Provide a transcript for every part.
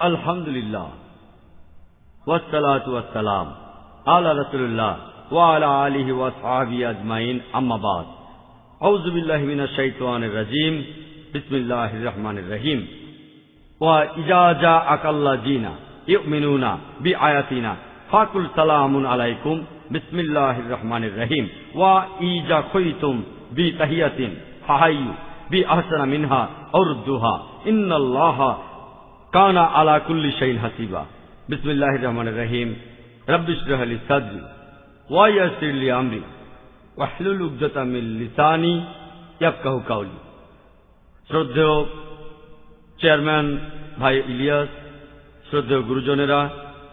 আলহামদুলিল্লাহ ওয়াসসালাতু ওয়াসসালাম আলা রাসূলুল্লাহ ওয়া আলা আলিহি ওয়া সাহবিহি আজমাইন আম্মা বাদ আউযু বিল্লাহি মিনাশ শাইতানির রাজীম বিসমিল্লাহির রহমানির রহিম ওয়া ইজা জাআকাল্লা জিনা ইউমিনুনা বিআয়াতিনা ফাকুল সালামুন আলাইকুম বিসমিল্লাহির রহমানির রহিম ওয়া ইজা খুইতুম বিতাহিয়াতিন ফাহাইয়ু বিআহসানা মিনহা আরদুহা ইন্নাল্লাহা কানা আলা কুল্লি শাইন হাসিবা। বিসমিল্লাহির রহমানির রহিম। রব্বি ইশরাহ লি সাদরি ওয়া লি আমরি। ওয়াহলুল উকদাতাম মিন লিসানি ইয়াফকাহু কাওলি। শ্রদ্ধেয় চেয়ারম্যান ভাই ইলিয়াস, শ্রদ্ধেয় গুরুজনেরা,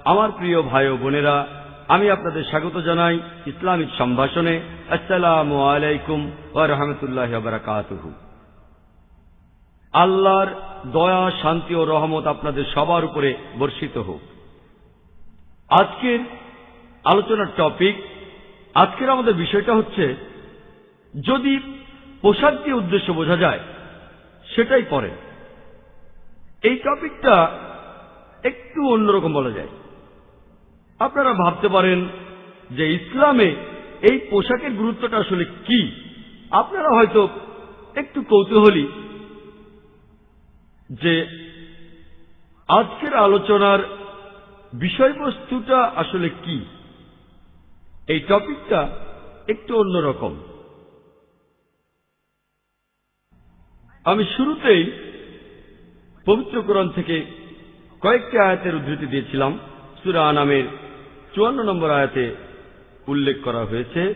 আমার প্রিয় ভাই ও বোনেরা, আমি আপনাদের স্বাগত জানাই ইসলামিক সম্ভাষণে। আসসালামু আলাইকুম ওয়া রাহমাতুল্লাহি ওয়া বারাকাতুহু। আল্লাহর দয়া, শান্তি ও রহমত আপনাদের সবার উপরে বর্ষিত হোক। আজকের আলোচনার টপিক আজকের আমাদের বিষয়টা হচ্ছে, যদি পোশাক দিয়ে উদ্দেশ্য বোঝা যায়, সেটাই পরে। এই টপিকটা একটু অন্যরকম বলা যায়। আপনারা ভাবতে পারেন যে ইসলামে এই পোশাকের গুরুত্বটা আসলে কি? আপনারা হয়তো একটু কৌতূহলী যে আজকের আলোচনার বিষয়বস্তুটা আসলে কি? এই টপিকটা একটু অন্যরকম আমি শুরুতেই পবিত্র কোরআন থেকে কয়েকটি আয়াতের উদ্ধৃতি দিয়েছিলাম। সুরা নামের চুয়ান্ন নম্বর আয়াতে উল্লেখ করা হয়েছে,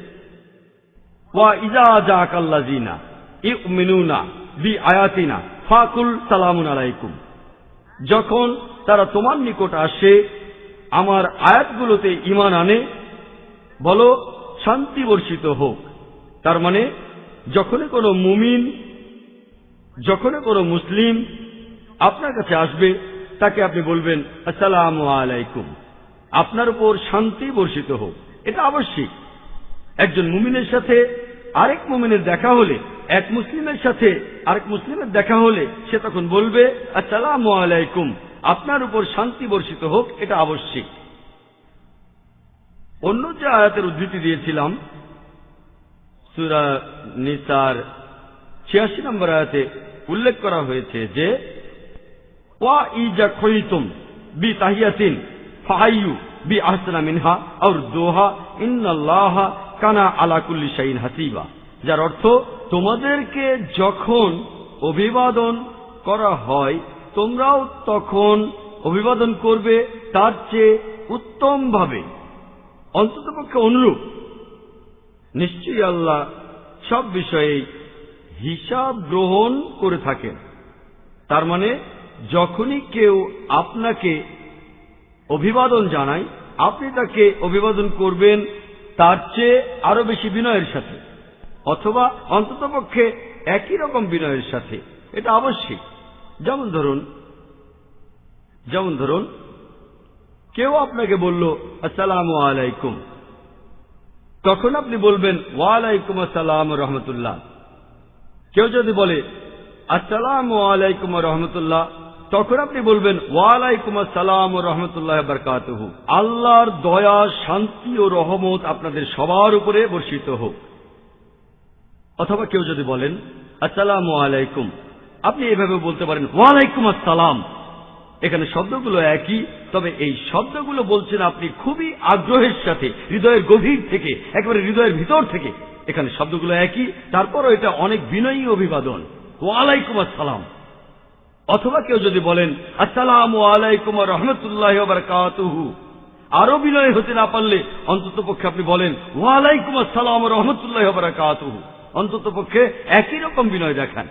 ওয়া ইজা জা কাল্লা জিনা ইউমিনুনা বি আয়াতিনা ফাকুল সালামুন আলাইকুম। যখন তারা তোমার নিকট আসে, আমার আয়াতগুলোতে ইমান আনে, বলো শান্তি বর্ষিত হোক। তার মানে যখনই কোনো মুমিন, যখনই কোনো মুসলিম আপনার কাছে আসবে, তাকে আপনি বলবেন, আসসালাম আলাইকুম। আপনার উপর শান্তি বর্ষিত হোক। এটা আবশ্যিক। একজন মুমিনের সাথে আরেক মুমিনের দেখা হলে এক মুসলিমের সাথে আরেক মুসলিমের দেখা হলে সে তখন বলবে, আসসালাম আলাইকুম, আপনার উপর শান্তি বর্ষিত হোক, এটা আবশ্যিক। অন্য যে আয়াতের উদ্ধৃতি দিয়েছিলাম, সুরা নিসার ছিয়াশি নম্বর আয়াতে উল্লেখ করা হয়েছে যে, ওয়া বি কানা আলা কুল্লি শাইন হাসিবা। যার অর্থ তোমাদেরকে যখন অভিবাদন করা হয়, তোমরাও তখন অভিবাদন করবে তার চেয়ে উত্তমভাবে। অন্ততপক্ষে অনুরূপ। নিশ্চয়ই আল্লাহ সব বিষয়ে হিসাব গ্রহণ করে থাকেন। তার মানে যখনই কেউ আপনাকে অভিবাদন জানায়, আপনি তাকে অভিবাদন করবেন তার চেয়ে আরও বেশি বিনয়ের সাথে। অথবা অন্ততপক্ষে একই রকম বিনয়ের সাথে। এটা আবশ্যিক। যেমন ধরুন যেমন ধরুন, কেউ আপনাকে বলল, আসসালাম আলাইকুম। তখন আপনি বলবেন, ওয়ালাইকুম আসসালাম রহমতুল্লাহ। কেউ যদি বলে, আসসালাম আলাইকুম রহমতুল্লাহ, তখন আপনি বলবেন, ওয়ালাইকুম আসসালাম রহমতুল্লাহ বরকাতহু। আল্লাহর দয়া, শান্তি ও রহমত আপনাদের সবার উপরে বর্ষিত হোক। অথবা কেউ যদি বলেন, আসসালাম আলাইকুম। আপনি এভাবে বলতে পারেন, ওয়ালাইকুম আসসালাম। এখানে শব্দগুলো একই, তবে এই শব্দগুলো বলছেন আপনি খুবই আগ্রহের সাথে, হৃদয়ের গভীর থেকে, একেবারে হৃদয়ের ভিতর থেকে। এখানে শব্দগুলো একই, তারপরও এটা অনেক বিনয়ী অভিবাদন, ওয়ালাইকুম আসসালাম। অথবা কেউ যদি বলেন, আসসালাম আলাইকুম রহমতুল্লাহ বারকাতুহু। আরও বিনয় হতে না পারলে অন্তত পক্ষে আপনি বলেন, ওয়ালাইকুম আসসালাম রহমতুল্লাহ বারকাতুহু। অন্তত পক্ষে একই রকম বিনয় দেখান।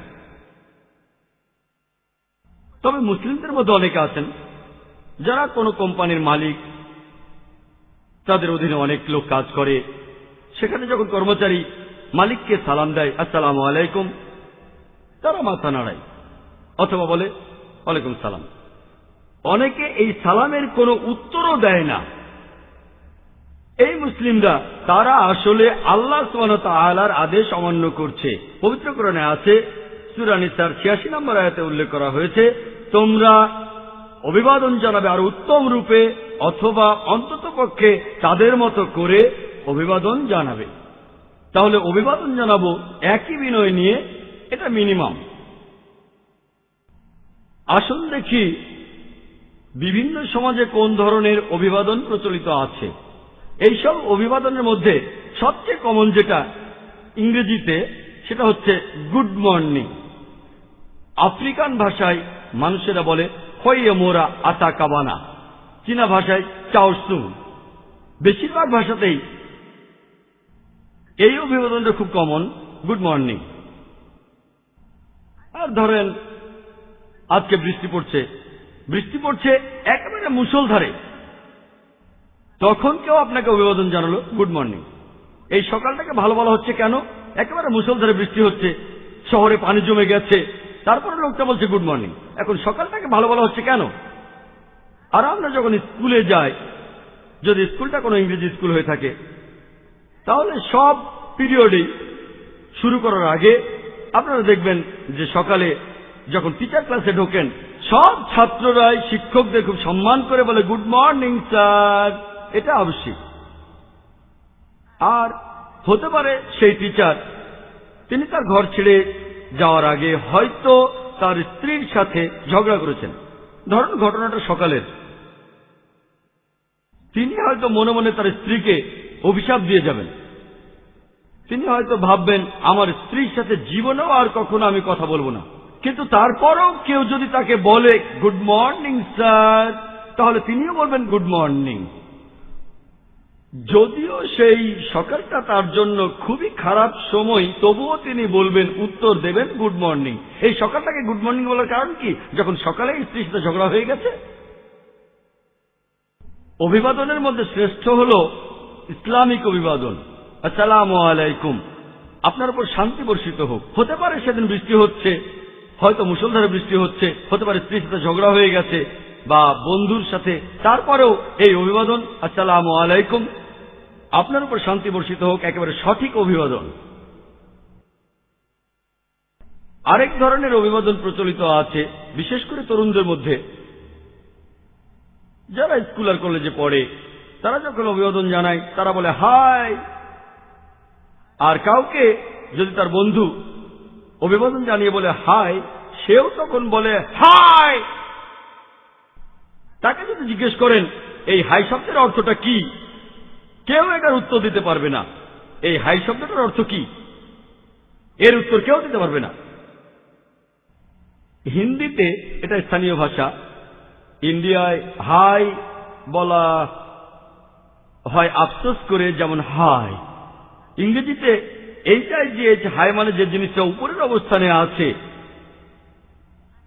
তবে মুসলিমদের মধ্যে অনেকে আছেন, যারা কোনো কোম্পানির মালিক, তাদের অধীনে অনেক লোক কাজ করে। সেখানে যখন কর্মচারী মালিককে সালাম দেয়, আসসালাম আলাইকুম, তারা মাথা নাড়ায়, অথবা বলে, ওয়ালাইকুম সালাম। অনেকে এই সালামের কোনো উত্তরও দেয় না। এই মুসলিমরা, তারা আসলে আল্লাহ আলার আদেশ অমান্য করছে। পবিত্রকরণে আছে সুরানিসার ছিয়াশি নম্বর আয়াতে উল্লেখ করা হয়েছে, তোমরা অভিবাদন জানাবে আর উত্তম রূপে অথবা অন্ততপক্ষে তাদের মতো করে অভিবাদন জানাবে। তাহলে অভিবাদন জানাব একই বিনয় নিয়ে, এটা মিনিমাম। আসুন দেখি, বিভিন্ন সমাজে কোন ধরনের অভিবাদন প্রচলিত আছে? এইসব অভিবাদনের মধ্যে সবচেয়ে কমন যেটা ইংরেজিতে, সেটা হচ্ছে গুড মর্নিং আফ্রিকান ভাষায় মানুষেরা বলে, হইয়ে মোরা আতা কাবানা। চীনা ভাষায় চাওসুং বেশিরভাগ ভাষাতেই এই অভিবাদনটা খুব কমন গুড মর্নিং আর ধরেন, আজকে বৃষ্টি পড়ছে। বৃষ্টি পড়ছে একেবারে মুসলধারে তখন কেউ আপনাকে অভিবাদন জানালো গুড মর্নিং এই সকালটাকে ভালো বলা হচ্ছে কেন? একেবারে মুসলধারে বৃষ্টি হচ্ছে, শহরে পানি জমে গেছে, তারপরে লোকটা বলছে গুড মর্নিং এখন সকালটাকে ভালো বলা হচ্ছে কেন? আর আমরা যখন স্কুলে যাই, যদি স্কুলটা কোনো ইংরেজি স্কুল হয়ে থাকে, তাহলে সব পিরিয়ডেই শুরু করার আগে আপনারা দেখবেন যে সকালে যখন টিচার ক্লাসে ঢোকেন, সব ছাত্ররাই শিক্ষকদের খুব সম্মান করে বলে গুড মর্নিং স্যার এটা আবশ্যিক। আর হতে পারে সেই টিচার তিনি তার ঘর ছেড়ে যাওয়ার আগে হয়তো তার স্ত্রীর সাথে ঝগড়া করেছেন। ধরুন ঘটনাটা সকালের। তিনি হয়তো মনে মনে তার স্ত্রীকে অভিশাপ দিয়ে যাবেন। তিনি হয়তো ভাববেন, আমার স্ত্রীর সাথে জীবনেও আর কখনো আমি কথা বলব না। কিন্তু তারপরও কেউ যদি তাকে বলে, গুড মর্নিং স্যার, তাহলে তিনিও বলবেন, গুড মর্নিং। যদিও সেই সকালটা তার জন্য খুবই খারাপ সময়, তবুও তিনি বলবেন, উত্তর দেবেন গুড মর্নিং এই সকালটাকে গুড মর্নিং বলার কারণ কি? যখন সকালে স্ত্রীর সাথে ঝগড়া হয়ে গেছে? অভিবাদনের মধ্যে শ্রেষ্ঠ হল ইসলামিক অভিবাদন। আসসালাম আলাইকুম। আপনার উপর শান্তি বর্ষিত হোক। হতে পারে সেদিন বৃষ্টি হচ্ছে, হয়তো মুসলধারে বৃষ্টি হচ্ছে, হতে পারে স্ত্রীর সাথে ঝগড়া হয়ে গেছে বা বন্ধুর সাথে। তারপরেও এই অভিবাদন, আসসালাম আলাইকুম। আপনার উপর শান্তি বর্ষিত হোক, একেবারে সঠিক অভিবাদন। আরেক ধরনের অভিবাদন প্রচলিত আছে, বিশেষ করে তরুণদের মধ্যে। যারা স্কুল আর কলেজে পড়ে, তারা যখন অভিবাদন জানায়, তারা বলে, হাই! আর কাউকে যদি তার বন্ধু অভিবাদন জানিয়ে বলে, হাই! সেও তখন বলে, হাই! তাকে যদি জিজ্ঞেস করেন, এই হাই শব্দের অর্থটা কি? কেউ এটার উত্তর দিতে পারবে না। এই হাই শব্দটার অর্থ কি? এর উত্তর কেউ দিতে পারবে না। হিন্দিতে এটা স্থানীয় ভাষা। ইন্ডিয়ায় হাই বলা হয় আফসোস করে যেমন হাই। ইংরেজিতে এইটাই যে হাই মানে যে জিনিসটা উপরের অবস্থানে আছে।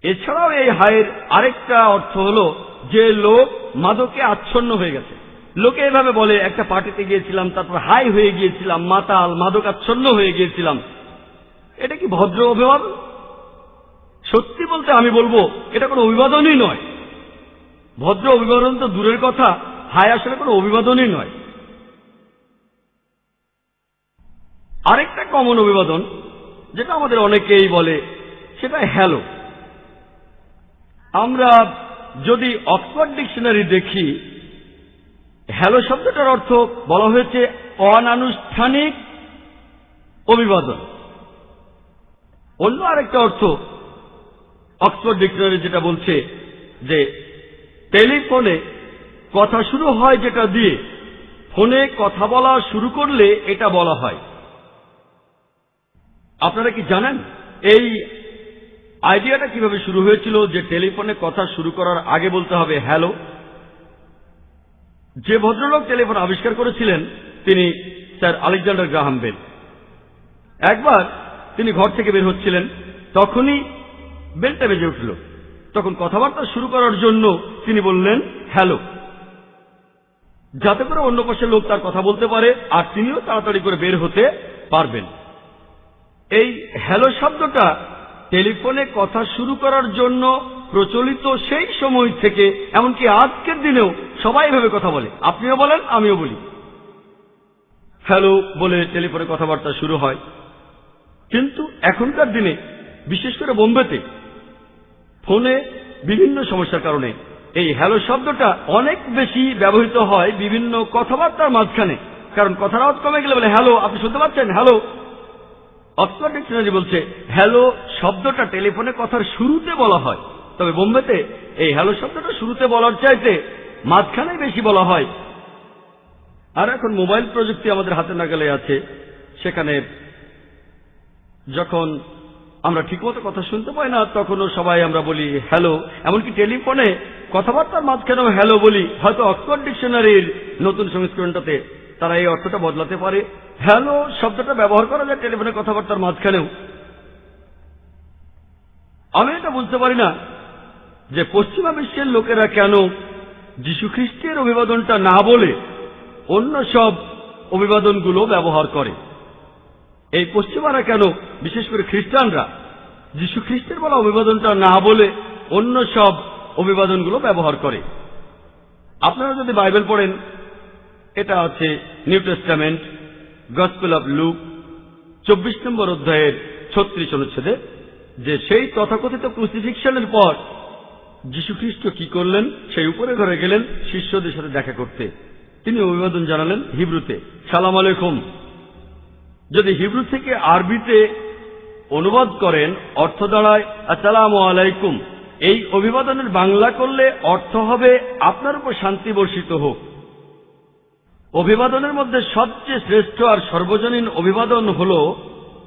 এছাড়াও এই হায়ের আরেকটা অর্থ হল যে লোক মাদকে আচ্ছন্ন হয়ে গেছে। লোকে এভাবে বলে, একটা পার্টিতে গিয়েছিলাম, তারপর হাই হয়ে গিয়েছিলাম, মাতাল, মাদকাচ্ছন্ন হয়ে গিয়েছিলাম। এটা কি ভদ্র অভিবাদন? সত্যি বলতে আমি বলব, এটা কোনো অভিবাদনই নয়। ভদ্র অভিবাদন তো দূরের কথা, হাই আসলে কোনো অভিবাদনই নয়। আরেকটা কমন অভিবাদন, যেটা আমাদের অনেকেই বলে, সেটা হ্যালো আমরা যদি অক্সফোর্ড ডিকশনারি দেখি হ্যালো শব্দটার অর্থ বলা হয়েছে অনানুষ্ঠানিক অভিবাদন। অন্য আরেকটা অর্থ, অক্সফোর্ড ডিকশনারি যেটা বলছে যে, টেলিফোনে কথা শুরু হয় যেটা দিয়ে, ফোনে কথা বলা শুরু করলে এটা বলা হয়। আপনারা কি জানেন এই আইডিয়াটা কীভাবে শুরু হয়েছিল যে টেলিফোনে কথা শুরু করার আগে বলতে হবে হ্যালো? যে ভদ্রলোক টেলিফোন আবিষ্কার করেছিলেন, তিনি স্যার আলেকজান্ডার গ্রাহাম বেল। একবার তিনি ঘর থেকে বের হচ্ছিলেন, তখনই বেলটা বেজে উঠল। তখন কথাবার্তা শুরু করার জন্য তিনি বললেন, হ্যালো। যাতে করে অন্য পাশের লোক তার কথা বলতে পারে, আর তিনিও তাড়াতাড়ি করে বের হতে পারবেন। এই হ্যালো শব্দটা টেলিফোনে কথা শুরু করার জন্য প্রচলিত সেই সময় থেকে, এমনকি আজকের দিনেও সবাই এভাবে কথা বলে। আপনিও বলেন, আমিও বলি। হ্যালো বলে টেলিফোনে কথাবার্তা শুরু হয়। কিন্তু এখনকার দিনে, বিশেষ করে বোম্বেতে, ফোনে বিভিন্ন সমস্যার কারণে এই হ্যালো শব্দটা অনেক বেশি ব্যবহৃত হয় বিভিন্ন কথাবার্তার মাঝখানে। কারণ কথার আওয়াজ কমে গেলে বলে, হ্যালো, আপনি শুনতে পাচ্ছেন? হ্যালো? অক্সফোর্ড ডিকশনারি বলছে, হ্যালো শব্দটা টেলিফোনে কথার শুরুতে বলা হয়। তবে বোম্বেতে এই হ্যালো শব্দটা শুরুতে বলার চাইতে মাঝখানে বেশি বলা হয়। আর এখন মোবাইল প্রযুক্তি আমাদের হাতে নাগালে আছে। সেখানে যখন আমরা ঠিকমতো কথা শুনতে পাই না, তখনও সবাই আমরা বলি হ্যালো। এমনকি টেলিফোনে কথাবার্তার মাঝখানেও হ্যালো বলি। হয়তো অক্সফোর্ড ডিকশনারির নতুন সংস্করণটাতে তারা এই অর্থটা বদলাতে পারে। হ্যালো শব্দটা ব্যবহার করা যায় টেলিফোনে কথাবার্তার মাঝখানেও। আমি এটা বুঝতে পারি না। যে পশ্চিমা বিশ্বের লোকেরা কেন যীশু খ্রিস্টের অভিবাদনটা না বলে অন্য সব অভিবাদনগুলো ব্যবহার করে? এই পশ্চিমারা কেন, বিশেষ করে খ্রিস্টানরা যীশু খ্রিস্টের বলা অভিবাদনটা না বলে অন্য সব অভিবাদনগুলো ব্যবহার করে? আপনারা যদি বাইবেল পড়েন, এটা আছে New Testament, Gospel of Luke, চব্বিশ নম্বর অধ্যায়ের ছত্রিশ অনুচ্ছেদে, যে সেই তথাকথিত ক্রুসিফিকশনের পর যীশু খ্রিস্ট কি করলেন? সেই উপরে ঘরে গেলেন শিষ্যদের সাথে দেখা করতে। তিনি অভিবাদন জানালেন হিব্রুতে। সালাম আলাইকুম। যদি হিব্রু থেকে আরবিতে অনুবাদ করেন, অর্থ দাঁড়ায়, আসসালাম আলাইকুম। এই অভিবাদনের বাংলা করলে অর্থ হবে আপনার উপর শান্তি বর্ষিত হোক। অভিবাদনের মধ্যে সবচেয়ে শ্রেষ্ঠ আর সর্বজনীন অভিবাদন হল,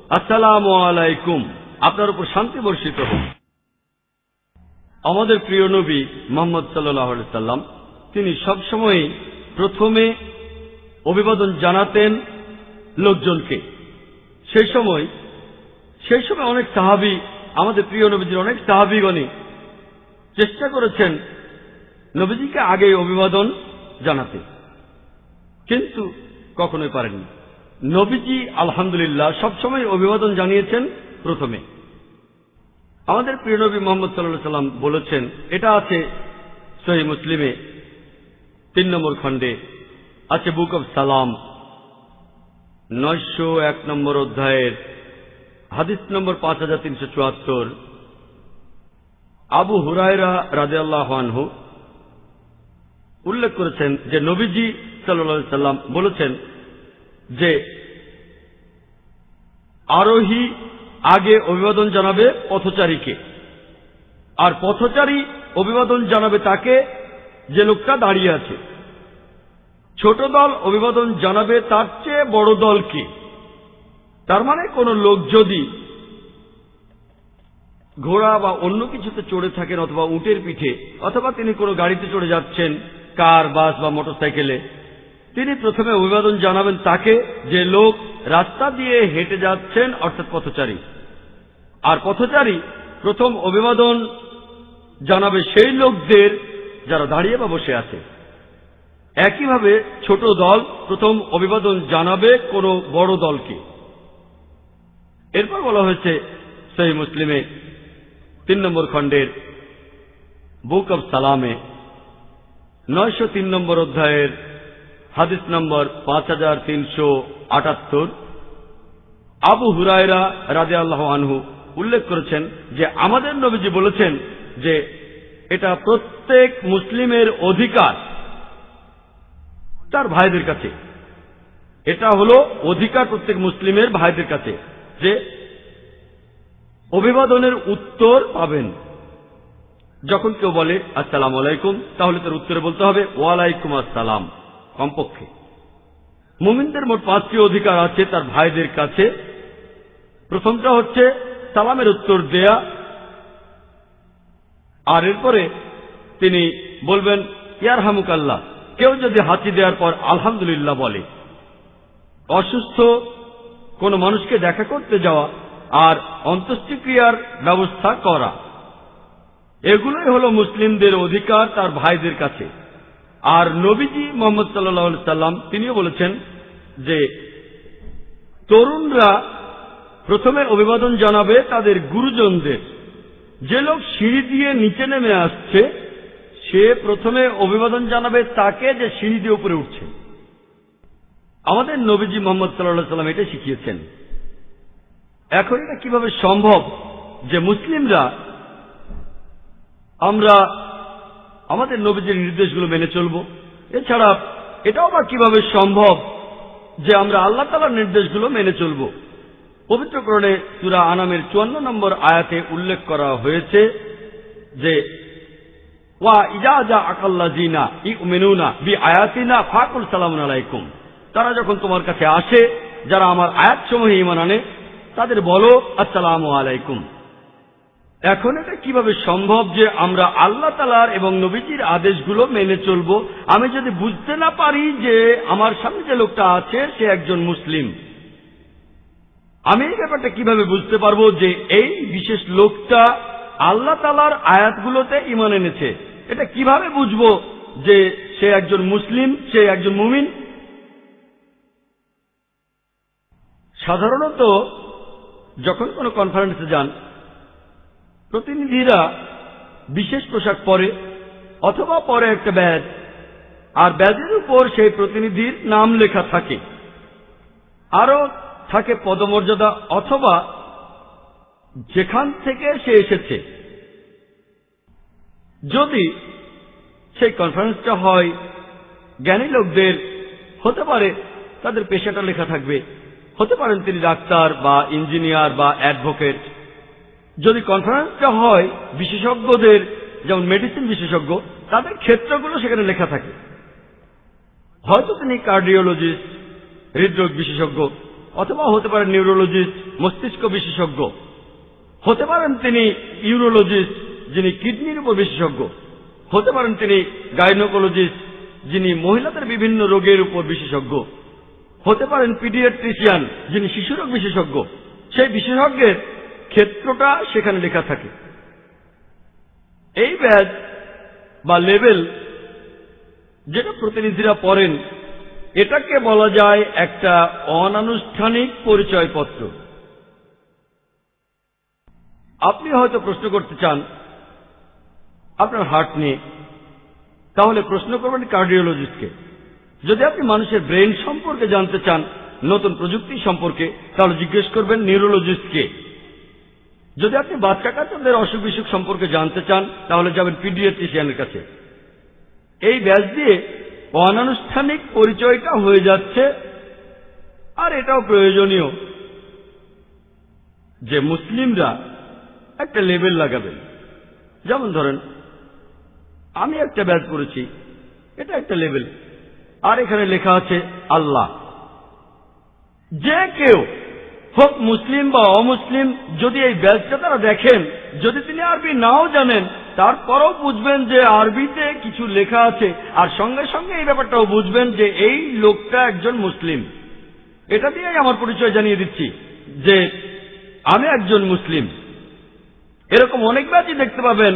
আসসালাম আলাইকুম, আপনার উপর শান্তি বর্ষিত হোক। আমাদের প্রিয় নবী মোহাম্মদ সাল্লাম, তিনি সবসময় প্রথমে অভিবাদন জানাতেন লোকজনকে। সেই সময় সেই সময় অনেক সাহাবি, আমাদের প্রিয় নবীজির অনেক সাহাবিগণই চেষ্টা করেছেন নবীজিকে আগে অভিবাদন জানাতে। কিন্তু কখনোই পারেননি। নবীজি আলহামদুলিল্লাহ সবসময় অভিবাদন জানিয়েছেন প্রথমে। আমাদের প্রিয় নবী মোহাম্মদ সাল্লাহ সাল্লাম বলেছেন, এটা আছে সহি মুসলিমে, তিন নম্বর খণ্ডে, আছে বুক অব সালাম, নয়শো এক নম্বর অধ্যায়ের, হাদিস নম্বর পাঁচ হাজার তিনশো চুয়াত্তর, আবু হুরায়রা রাজে আল্লাহানহু উল্লেখ করেছেন যে নবীজি সাল্লা সাল্লাম বলেছেন যে আরোহী আগে অভিবাদন জানাবে পথচারীকে। আর পথচারী অভিবাদন জানাবে তাকে যে লোকটা দাঁড়িয়ে আছে। ছোট দল অভিবাদন জানাবে তার চেয়ে বড় দলকে তার মানে কোন লোক যদি ঘোড়া বা অন্য কিছুতে চড়ে থাকেন অথবা উটের পিঠে, অথবা তিনি কোনো গাড়িতে চড়ে যাচ্ছেন, কার, বাস বা মোটরসাইকেলে তিনি প্রথমে অভিবাদন জানাবেন তাকে যে লোক রাস্তা দিয়ে হেঁটে যাচ্ছেন, অর্থাৎ পথচারী। আর পথচারী প্রথম অভিবাদন জানাবে সেই লোকদের যারা দাঁড়িয়ে বা বসে আছে। একইভাবে ছোট দল প্রথম অভিবাদন জানাবে কোনো বড় দলকে। এরপর বলা হয়েছে, সেই মুসলিমে তিন নম্বর খণ্ডের বুক অব সালামে নয়শো তিন নম্বর অধ্যায়ের হাদিস নম্বর পাঁচ হাজার তিনশো আটাত্তর। আবু হুরায়রা রাজে আল্লাহ আনহু উল্লেখ করেছেন যে আমাদের নবীজি বলেছেন যে এটা প্রত্যেক মুসলিমের অধিকার তার ভাইদের কাছে। এটা হলো অধিকার প্রত্যেক মুসলিমের ভাইদের কাছে যে অভিবাদনের উত্তর পাবেন। যখন কেউ বলে, আসসালাম আলাইকুম তাহলে তার উত্তরে বলতে হবে, ওয়ালাইকুম আসসালাম কমপক্ষে। মুমিনদের মোট পাঁচটি অধিকার আছে তার ভাইদের কাছে। প্রথমটা হচ্ছে সালামের উত্তর দেয়া। আর এরপরে তিনি বলবেন ইয়ার হামুক আল্লাহ, কেউ যদি হাতি দেওয়ার পর আলহামদুলিল্লাহ বলে, অসুস্থ কোনো মানুষকে দেখা করতে যাওয়া আর অন্ত্যেষ্টিক্রিয়ার ব্যবস্থা করা। এগুলোই হল মুসলিমদের অধিকার তার ভাইদের কাছে। আর নবীজি মোহাম্মদ সাল্লাহ সাল্লাম তিনিও বলেছেন যে তরুণরা প্রথমে অভিবাদন জানাবে তাদের গুরুজনদের। যে লোক সিঁড়ি দিয়ে নিচে নেমে আসছে, সে প্রথমে অভিবাদন জানাবে তাকে যে সিঁড়ি দিয়ে উপরে উঠছে। আমাদের নবীজি মোহাম্মদ সাল্লাহ সাল্লাম এটা শিখিয়েছেন। এখন এটা কীভাবে সম্ভব যে মুসলিমরা আমরা আমাদের নবীজির নির্দেশগুলো মেনে চলব। এছাড়া এটাও বা কীভাবে সম্ভব যে আমরা আল্লাহ তালার নির্দেশগুলো মেনে চলব? পবিত্রকরণে সুরা আনামের চুয়ান্ন নম্বর আয়াতে উল্লেখ করা হয়েছে যে, ওয়া ইজাজা আকাল্লা জিনা ই মেনুনা বি আয়াতিনা ফাকুল সালাম আলাইকুম। তারা যখন তোমার কাছে আসে, যারা আমার আয়াত সমূহে ইমান আনে, তাদের বলো, আসসালাম আলাইকুম। এখন এটা কীভাবে সম্ভব যে আমরা আল্লাহ তালার এবং নবীজির আদেশগুলো মেনে চলব? আমি যদি বুঝতে না পারি যে আমার সামনে যে লোকটা আছে, সে একজন মুসলিম। আমি এই ব্যাপারটা কীভাবে বুঝতে পারব যে এই বিশেষ লোকটা আল্লাহ তালার আয়াতগুলোতে ইমান এনেছে? এটা কীভাবে বুঝব যে সে একজন মুসলিম, সে একজন মুমিন? সাধারণত যখন কোনো কনফারেন্সে যান প্রতিনিধিরা বিশেষ পোশাক পরে অথবা পরে একটা ব্যাজ, আর ব্যাজের উপর সেই প্রতিনিধির নাম লেখা থাকে। আরও থাকে পদমর্যাদা অথবা যেখান থেকে সে এসেছে। যদি সেই কনফারেন্সটা হয়, জ্ঞানী লোকদের হতে পারে তাদের পেশাটা লেখা থাকবে। হতে পারেন তিনি ডাক্তার বা ইঞ্জিনিয়ার বা অ্যাডভোকেট যদি কনফারেন্সটা হয়, বিশেষজ্ঞদের, যেমন মেডিসিন বিশেষজ্ঞ, তাদের ক্ষেত্রগুলো সেখানে লেখা থাকে। হয়তো তিনি কার্ডিওলজিস্ট হৃদরোগ বিশেষজ্ঞ, অথবা হতে পারেন নিউরোলজিস্ট মস্তিষ্ক বিশেষজ্ঞ। হতে পারেন তিনি ইউরোলজিস্ট যিনি কিডনির উপর বিশেষজ্ঞ। হতে পারেন তিনি গাইনোকোলজিস্ট যিনি মহিলাদের বিভিন্ন রোগের উপর বিশেষজ্ঞ। হতে পারেন পিডিয়াট্রিশিয়ান যিনি শিশুরোগ বিশেষজ্ঞ। সেই বিশেষজ্ঞের ক্ষেত্রটা সেখানে লেখা থাকে। এই ব্যাজ বা লেভেল যেটা প্রতিনিধিরা পড়েন, এটাকে বলা যায় একটা অনানুষ্ঠানিক পরিচয়পত্র। আপনি হয়তো প্রশ্ন করতে চান, আপনার হার্ট নিয়ে। তাহলে প্রশ্ন করবেন কার্ডিওলজিস্টকে। যদি আপনি মানুষের ব্রেন সম্পর্কে জানতে চান, নতুন প্রযুক্তি সম্পর্কে, তাহলে জিজ্ঞেস করবেন নিউরোলজিস্টকে। যদি আপনি বাচ্চা কাচ্চাদের অসুখ বিসুখ সম্পর্কে জানতে চান, তাহলে যাবেন পিডিয়াট্রিশিয়ানের কাছে। এই ব্যাস দিয়ে অনানুষ্ঠানিক পরিচয়টা হয়ে যাচ্ছে, আর এটাও প্রয়োজনীয় যে মুসলিমরা একটা লেবেল লাগাবেন। যেমন ধরেন, আমি একটা ব্যাজ করেছি, এটা একটা লেভেল আর এখানে লেখা আছে আল্লাহ। যে কেউ হোক মুসলিম বা অমুসলিম, যদি এই ব্যাজটা তারা দেখেন, যদি তিনি আরবি নাও জানেন, তারপরও বুঝবেন যে আরবিতে কিছু লেখা আছে, আর সঙ্গে সঙ্গে এই ব্যাপারটাও বুঝবেন যে এই লোকটা একজন মুসলিম। এটা দিয়েই আমার পরিচয় জানিয়ে দিচ্ছি, যে আমি একজন মুসলিম। এরকম অনেক ব্যাচই দেখতে পাবেন,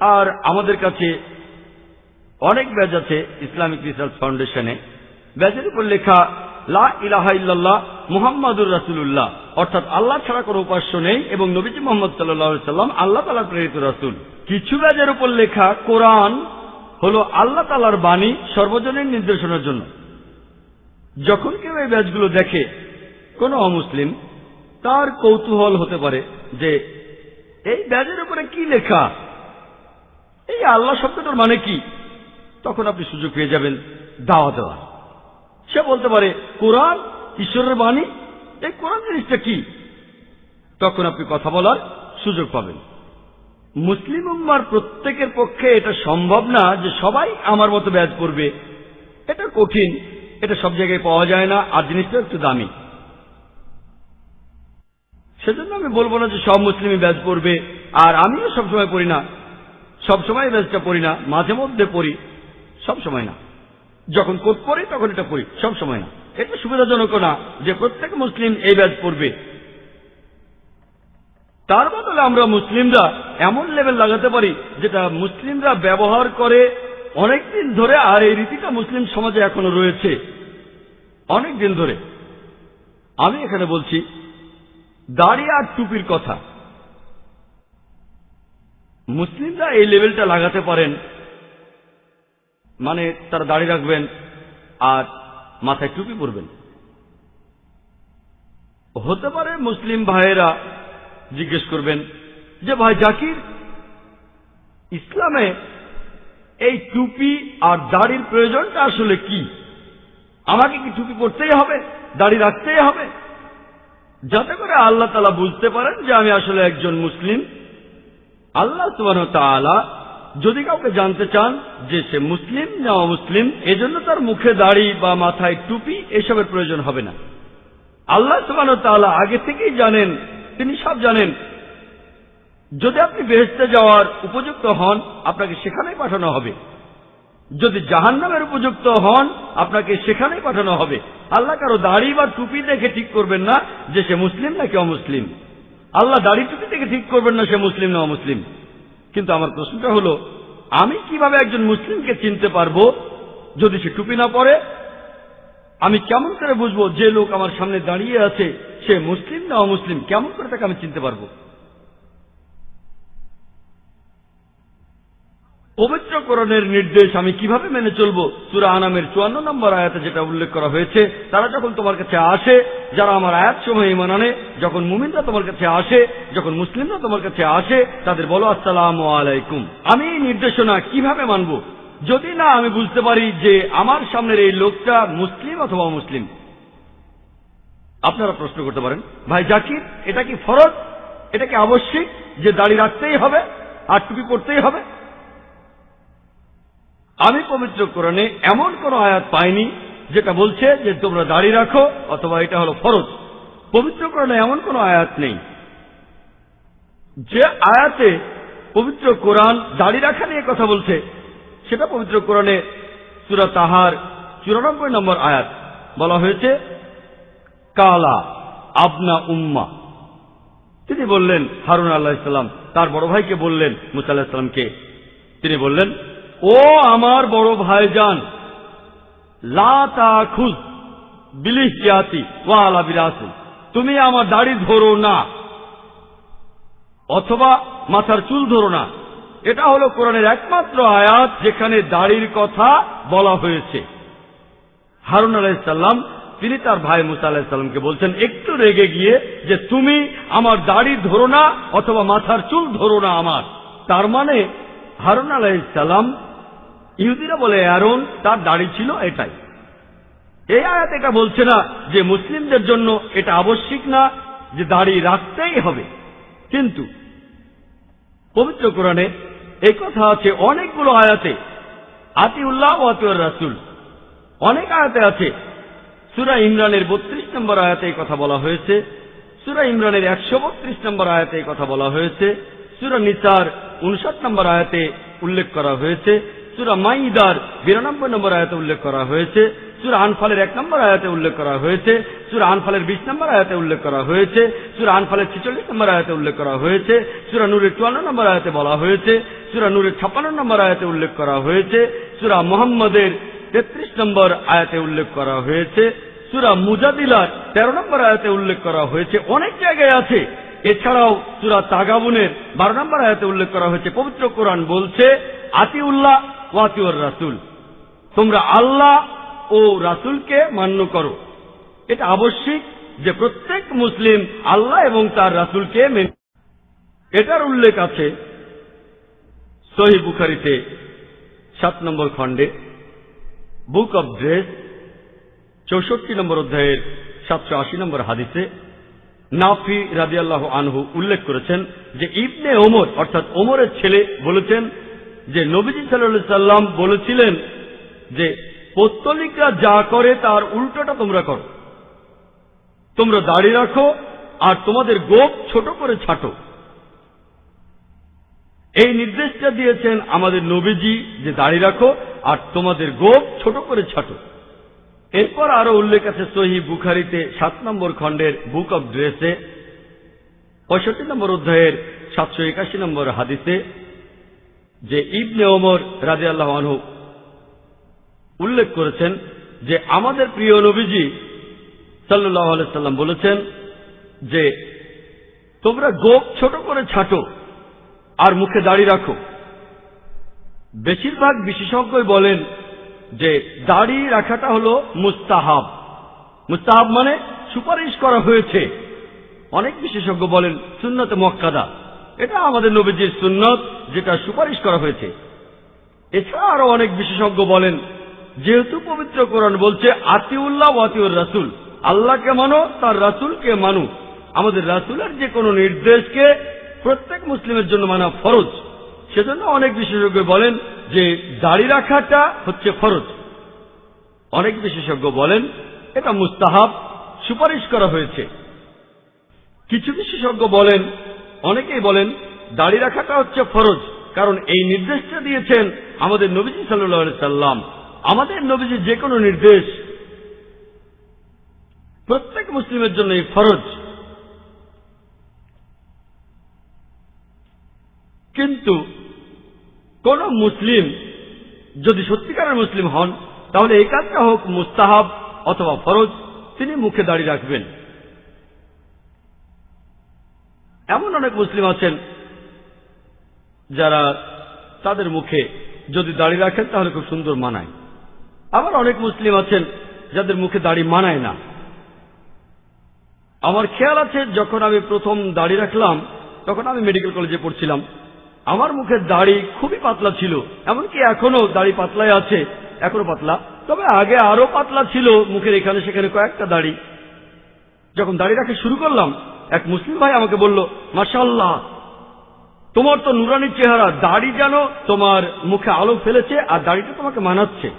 আর আমাদের কাছে অনেক ব্যাচ আছে ইসলামিক রিসার্চ ফাউন্ডেশনে। ব্যাচের উপর লেখা, লা ইলাহা ইল্লাল্লাহ মুহাম্মাদুর রাসুল্লাহ অর্থাৎ আল্লাহ ছাড়া কোনো উপাস্য নেই এবং নবীজি মোহাম্মদ সাল্লাম আল্লাহ তালার প্রেরিত রাসুল। কিছু ব্যাজের উপর লেখা কোরআন হল আল্লাহ তালার বাণী সর্বজনীন নির্দেশনার জন্য। যখন কেউ এই ব্যাচগুলো দেখে, কোনো অমুসলিম, তার কৌতূহল হতে পারে যে, এই ব্যাজের উপরে কি লেখা? এই আল্লাহ শব্দটার মানে কি? তখন আপনি সুযোগ পেয়ে যাবেন দাওয়া দেওয়া সে বলতে পারে, কোরআন ঈশ্বরের বাণী? এই কোরআন জিনিসটা কি? তখন আপনি কথা বলার সুযোগ পাবেন। মুসলিম উম্মার প্রত্যেকের পক্ষে এটা সম্ভব না যে সবাই আমার মতো ব্যাজ করবে। এটা কঠিন, এটা সব জায়গায় পাওয়া যায় না, আর জিনিসটা একটু দামি। সেজন্য আমি বলব না যে সব মুসলিমই ব্যাজ পড়বে আর আমিও সবসময় পড়ি না। সবসময় ব্যাজটা পড়ি না, মাঝে মধ্যে পড়ি, সবসময় না। যখন কোট পড়ি তখন এটা পড়ি, সবসময় না। এটা সুবিধাজনক না যে প্রত্যেক মুসলিম এই ব্যাজ পড়বে। তার বদলে আমরা মুসলিমরা এমন লেভেল লাগাতে পারি যেটা মুসলিমরা ব্যবহার করে অনেক দিন ধরে আর এই রীতিটা মুসলিম সমাজে এখনও রয়েছে। অনেক দিন ধরে। আমি এখানে বলছি, দাড়ি আর টুপির কথা। মুসলিমরা এই লেভেলটা লাগাতে পারেন মানে তারা দাড়ি রাখবেন আর মাথায় টুপি পরবেন। হতে পারে মুসলিম ভাইয়েরা জিজ্ঞেস করবেন যে, ভাই জাকির, ইসলামে এই টুপি আর দাড়ির প্রয়োজনটা আসলে কি? আমাকে কি টুপি পরতেই হবে, দাড়ি রাখতেই হবে? যাতে করে আল্লাহ তালা বুঝতে পারেন যে, আমি আসলে একজন মুসলিম। আল্লাহ তোমার তালা যদি কাউকে জানতে চান যে সে মুসলিম না অমুসলিম, এজন্য তার মুখে দাড়ি বা মাথায় টুপি এসবের প্রয়োজন হবে না। আল্লাহ সুবাহ তালা আগে থেকেই জানেন, তিনি সব জানেন। যদি আপনি বেহেস্তে যাওয়ার উপযুক্ত হন, আপনাকে সেখানেই পাঠানো হবে। যদি জাহান নামের উপযুক্ত হন, আপনাকে সেখানেই পাঠানো হবে। আল্লাহ কারও দাড়ি বা টুপি দেখে ঠিক করবেন না যে সে মুসলিম নাকি অমুসলিম। আল্লাহ দাড়ি টুপি দেখে ঠিক করবেন না সে মুসলিম না অমুসলিম। কিন্তু আমার প্রশ্নটা হলো, আমি কীভাবে একজন মুসলিমকে চিনতে পারব যদি সে টুপি না পরে? আমি কেমন করে বুঝব যে লোক আমার সামনে দাঁড়িয়ে আছে, সে মুসলিম না অমুসলিম? কেমন করে তাকে আমি চিনতে পারব? পবিত্রকরণের নির্দেশ আমি কীভাবে মেনে চলব? সুরা আনামের চুয়ান্ন নম্বর আয়াতে যেটা উল্লেখ করা হয়েছে, তারা যখন তোমার কাছে আসে, যারা আমার আয়াত সময় ইমান আনে, যখন মুমিনরা তোমার কাছে আসে, যখন মুসলিমরা তোমার কাছে আসে, তাদের বলো, আসসালাম আলাইকুম। আমি এই নির্দেশনা কীভাবে মানব? যদি না, আমি বুঝতে পারি যে আমার সামনের এই লোকটা মুসলিম অথবা মুসলিম আপনারা প্রশ্ন করতে পারেন, ভাই জাকির, এটা কি ফরজ? এটা কি আবশ্যিক যে দাড়ি রাখতেই হবে আর টুপি পড়তেই হবে? আমি পবিত্র কোরআনে এমন কোন আয়াত পাইনি যেটা বলছে যে তোমরা দাড়ি রাখো অথবা এটা হলো ফরজ। পবিত্র কোরআনে এমন কোন আয়াত নেই। যে আয়াতে পবিত্র কোরআন দাড়ি রাখা নিয়ে কথা বলছে, সেটা পবিত্র কোরআনে সুরা তাহার চুরানব্বই নম্বর আয়াত বলা হয়েছে, কালা আবনা উম্মা। তিনি বললেন, হারুন আল্লাহ ইসলাম তার বড় ভাইকে বললেন, মুসা আল্লাহ ইসলামকে তিনি বললেন ও আমার বড় ভাইজান লাখুজ বিলিহিয়াতি ওয়ালা তুমি আমার দাড়ি ধরো না, অথবা মাথার চুল ধরো না। এটা হলো কোরআনের একমাত্র আয়াত যেখানে দাড়ির কথা বলা হয়েছে। হারুন আলাইসাল্লাম তিনি তার ভাই মুসা আলাহিসাল্লামকে বলছেন, একটু রেগে গিয়ে যে তুমি আমার দাড়ি ধরো না অথবা মাথার চুল ধরো না আমার। তার মানে হারুন আলাইসাল্লাম ইহুদিরা বলে, অ্যারন, তার দাড়ি ছিল এটাই। এই আয়াত এটা বলছে না যে মুসলিমদের জন্য এটা আবশ্যিক না, যে দাড়ি রাখতেই হবে। কিন্তু পবিত্র কোরআনে এই কথা আছে অনেকগুলো আয়াতে। আতিউল্লাহ ও আতিউর রাসুল। অনেক আয়াতে আছে। সুরা ইমরানের বত্রিশ নম্বর আয়াতে এই কথা বলা হয়েছে। সুরা ইমরানের একশো বত্রিশ নম্বর আয়াতে এই কথা বলা হয়েছে। সুরা নিসার উনষাট নম্বর আয়াতে উল্লেখ করা হয়েছে। সুরা মাইদার বিরানব্বই নম্বর আয়াতে উল্লেখ করা হয়েছে, সুরা আনফালের এক নম্বর আয়াতে উল্লেখ করা হয়েছে, সুরা আনফালের বিশ নম্বর আয়াতে উল্লেখ করা হয়েছে, সুরা আনফালের ছিচল্লিশ নম্বর আয়াতে উল্লেখ করা হয়েছে, সুরা নূরের চুয়ান্ন নম্বর আয়াতে বলা হয়েছে, সুরা নূরের ছাপ্পান্ন নম্বর আয়াতে উল্লেখ করা হয়েছে, সুরা মোহাম্মদের তেত্রিশ নম্বর আয়াতে উল্লেখ করা হয়েছে, সুরা মুজাদিলার তেরো নম্বর আয়াতে উল্লেখ করা হয়েছে, অনেক জায়গায় আছে। এছাড়াও সুরা তাগাবুনের বারো নম্বর আয়াতে উল্লেখ করা হয়েছে, পবিত্র কোরআন বলছে, আতিউল্লাহ ওয়াতিউর রাসুল। তোমরা আল্লাহ ও রাসুলকে মান্য করো। এটা আবশ্যিক যে প্রত্যেক মুসলিম আল্লাহ এবং তার রাসুলকে মেনে এটার উল্লেখ আছে সহি বুখারিতে সাত নম্বর খণ্ডে। বুক অব ড্রেস, চৌষট্টি নম্বর অধ্যায়ের সাতশো আশি নম্বর হাদিসে নাফি রাজিয়াল্লাহ আনহু উল্লেখ করেছেন যে ইবনে ওমর, অর্থাৎ ওমরের ছেলে বলেছেন যে নবীজি সাল্লাহ সাল্লাম বলেছিলেন যে পত্তলিকরা যা করে তার উল্টোটা তোমরা করো। তোমরা দাঁড়িয়ে রাখো আর তোমাদের গোপ ছোট করে ছাটো। এই নির্দেশটা দিয়েছেন আমাদের নবীজি যে দাঁড়িয়ে রাখো আর তোমাদের গোপ ছোট করে ছাটো। এরপর আরও উল্লেখ আছে সহি বুখারিতে সাত নম্বর খণ্ডের বুক অব ড্রেসে পঁয়ষট্টি নম্বর অধ্যায়ের সাতশো একাশি নম্বর হাদিসে যে ইবনে ওমর রাজে আল্লাহ আনহু উল্লেখ করেছেন যে আমাদের প্রিয় নবীজি সাল্লাহ সাল্লাম বলেছেন যে, তোমরা গোপ ছোট করে ছাটো আর মুখে দাড়ি রাখো। বেশিরভাগ বিশেষজ্ঞই বলেন যে, দাড়ি রাখাটা হল মুস্তাহাব। মুস্তাহাব মানে সুপারিশ করা হয়েছে। অনেক বিশেষজ্ঞ বলেন, সুন্নতে মক্কাদা। এটা আমাদের নবীজির সুন্নত, যেটা সুপারিশ করা হয়েছে। এছাড়া আরও অনেক বিশেষজ্ঞ বলেন, যেহেতু পবিত্র কোরআন বলছে, আতিউল্লাহ ওয়াতিউর রাসুল। আল্লাহকে মানো, তার রাসুলকে মানো। আমাদের রাসুলের যে কোনো নির্দেশকে প্রত্যেক মুসলিমের জন্য মানা ফরজ। সেজন্য অনেক বিশেষজ্ঞ বলেন যে, দাড়ি রাখাটা হচ্ছে ফরজ। অনেক বিশেষজ্ঞ বলেন, এটা মুস্তাহাব, সুপারিশ করা হয়েছে। কিছু বিশেষজ্ঞ বলেন অনেকেই বলেন, দাড়ি রাখাটা হচ্ছে ফরজ, কারণ এই নির্দেশটা দিয়েছেন আমাদের নবীজি সাল্লাহ সাল্লাম। আমাদের নবীজি যে কোনো নির্দেশ প্রত্যেক মুসলিমের জন্য এই ফরজ। কিন্তু কোন মুসলিম যদি সত্যিকারের মুসলিম হন, তাহলে এই কাজটা হোক মুস্তাহাব অথবা ফরজ, তিনি মুখে দাঁড়িয়ে রাখবেন। এমন অনেক মুসলিম আছেন যারা তাদের মুখে যদি দাড়ি রাখেন তাহলে খুব সুন্দর মানায়। আবার অনেক মুসলিম আছেন যাদের মুখে দাড়ি মানায় না। আমার খেয়াল আছে যখন আমি প্রথম দাড়ি রাখলাম, তখন আমি মেডিকেল কলেজে পড়ছিলাম। আমার মুখে দাড়ি খুবই পাতলা ছিল, এমনকি এখনও দাড়ি পাতলাই আছে, এখনও পাতলা। তবে আগে আরও পাতলা ছিল মুখের এখানে সেখানে কয়েকটা দাড়ি। যখন দাড়ি রাখা শুরু করলাম এক মুসলিম ভাই আমাকে বলল মাসাল্লাহ তোমার তো নুরানির চেহারা, দাড়ি যেন তোমার মুখে আলো ফেলেছে আর দাড়িটা তোমাকে মানাচ্ছে।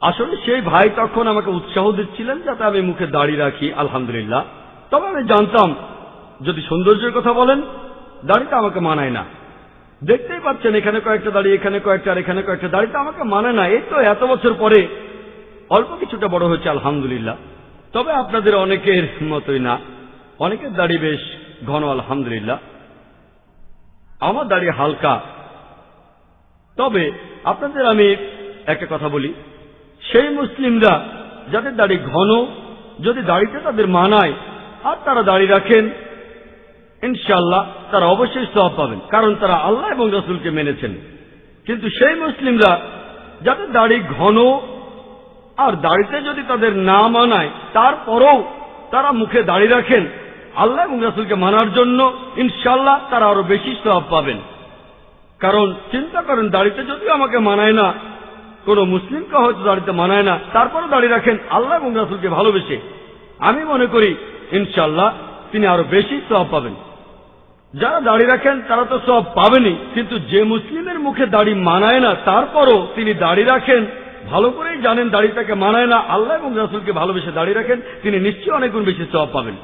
আসলে সেই ভাই তখন আমাকে উৎসাহ দিচ্ছিলেন যাতে আমি মুখে দাড়ি রাখি, আলহামদুলিল্লাহ। তবে আমি জানতাম, যদি সৌন্দর্যের কথা বলেন, দাড়িটা আমাকে মানায় না। দেখতেই পাচ্ছেন, এখানে কয়েকটা দাড়ি, এখানে কয়েকটা, আর এখানে কয়েকটা, দাড়িটা আমাকে মানে না। এই তো এত বছর পরে অল্প কিছুটা বড় হয়েছে, আলহামদুলিল্লাহ। তবে আপনাদের অনেকের মতোই না। অনেকের দাড়ি বেশ ঘন, আলহামদুলিল্লাহ। আমার দাড়ি হালকা। তবে আপনাদের আমি একটা কথা বলি। সেই মুসলিমরা যাদের দাড়ি ঘন, যদি দাড়িতে তাদের মানায়, আর তারা দাড়ি রাখেন ইনশাল্লাহ তারা অবশ্যই সব পাবেন, কারণ তারা আল্লাহ এবং রসুলকে মেনেছেন। কিন্তু সেই মুসলিমরা যাদের দাড়ি ঘন, আর দাড়িতে যদি তাদের না মানায়, তারপরও তারা মুখে দাড়ি রাখেন আল্লাহ এবং রাসুলকে মানার জন্য ইনশাল্লাহ তারা আরও বেশি সব পাবেন। কারণ চিন্তা করেন, দাড়িতে যদিও আমাকে মানায় না, কোন মুসলিমকে হয়তো দাড়িতে মানায় না, তারপরও দাঁড়িয়ে রাখেন আল্লাহ এবং রাসুলকে ভালোবেসে। আমি মনে করি ইনশাল্লাহ তিনি আরও বেশি সব পাবেন। যারা দাড়ি রাখেন, তারা তো সব পাবেনই, কিন্তু যে মুসলিমের মুখে দাড়ি মানায় না, তারপরও তিনি দাড়ি রাখেন, ভালো করেই জানেন দাড়িটাকে মানায় না, আল্লাহ এবং রাসুলকে ভালোবেসে দাড়ি রাখেন, তিনি নিশ্চয়ই অনেকগুণ বেশি সব পাবেন।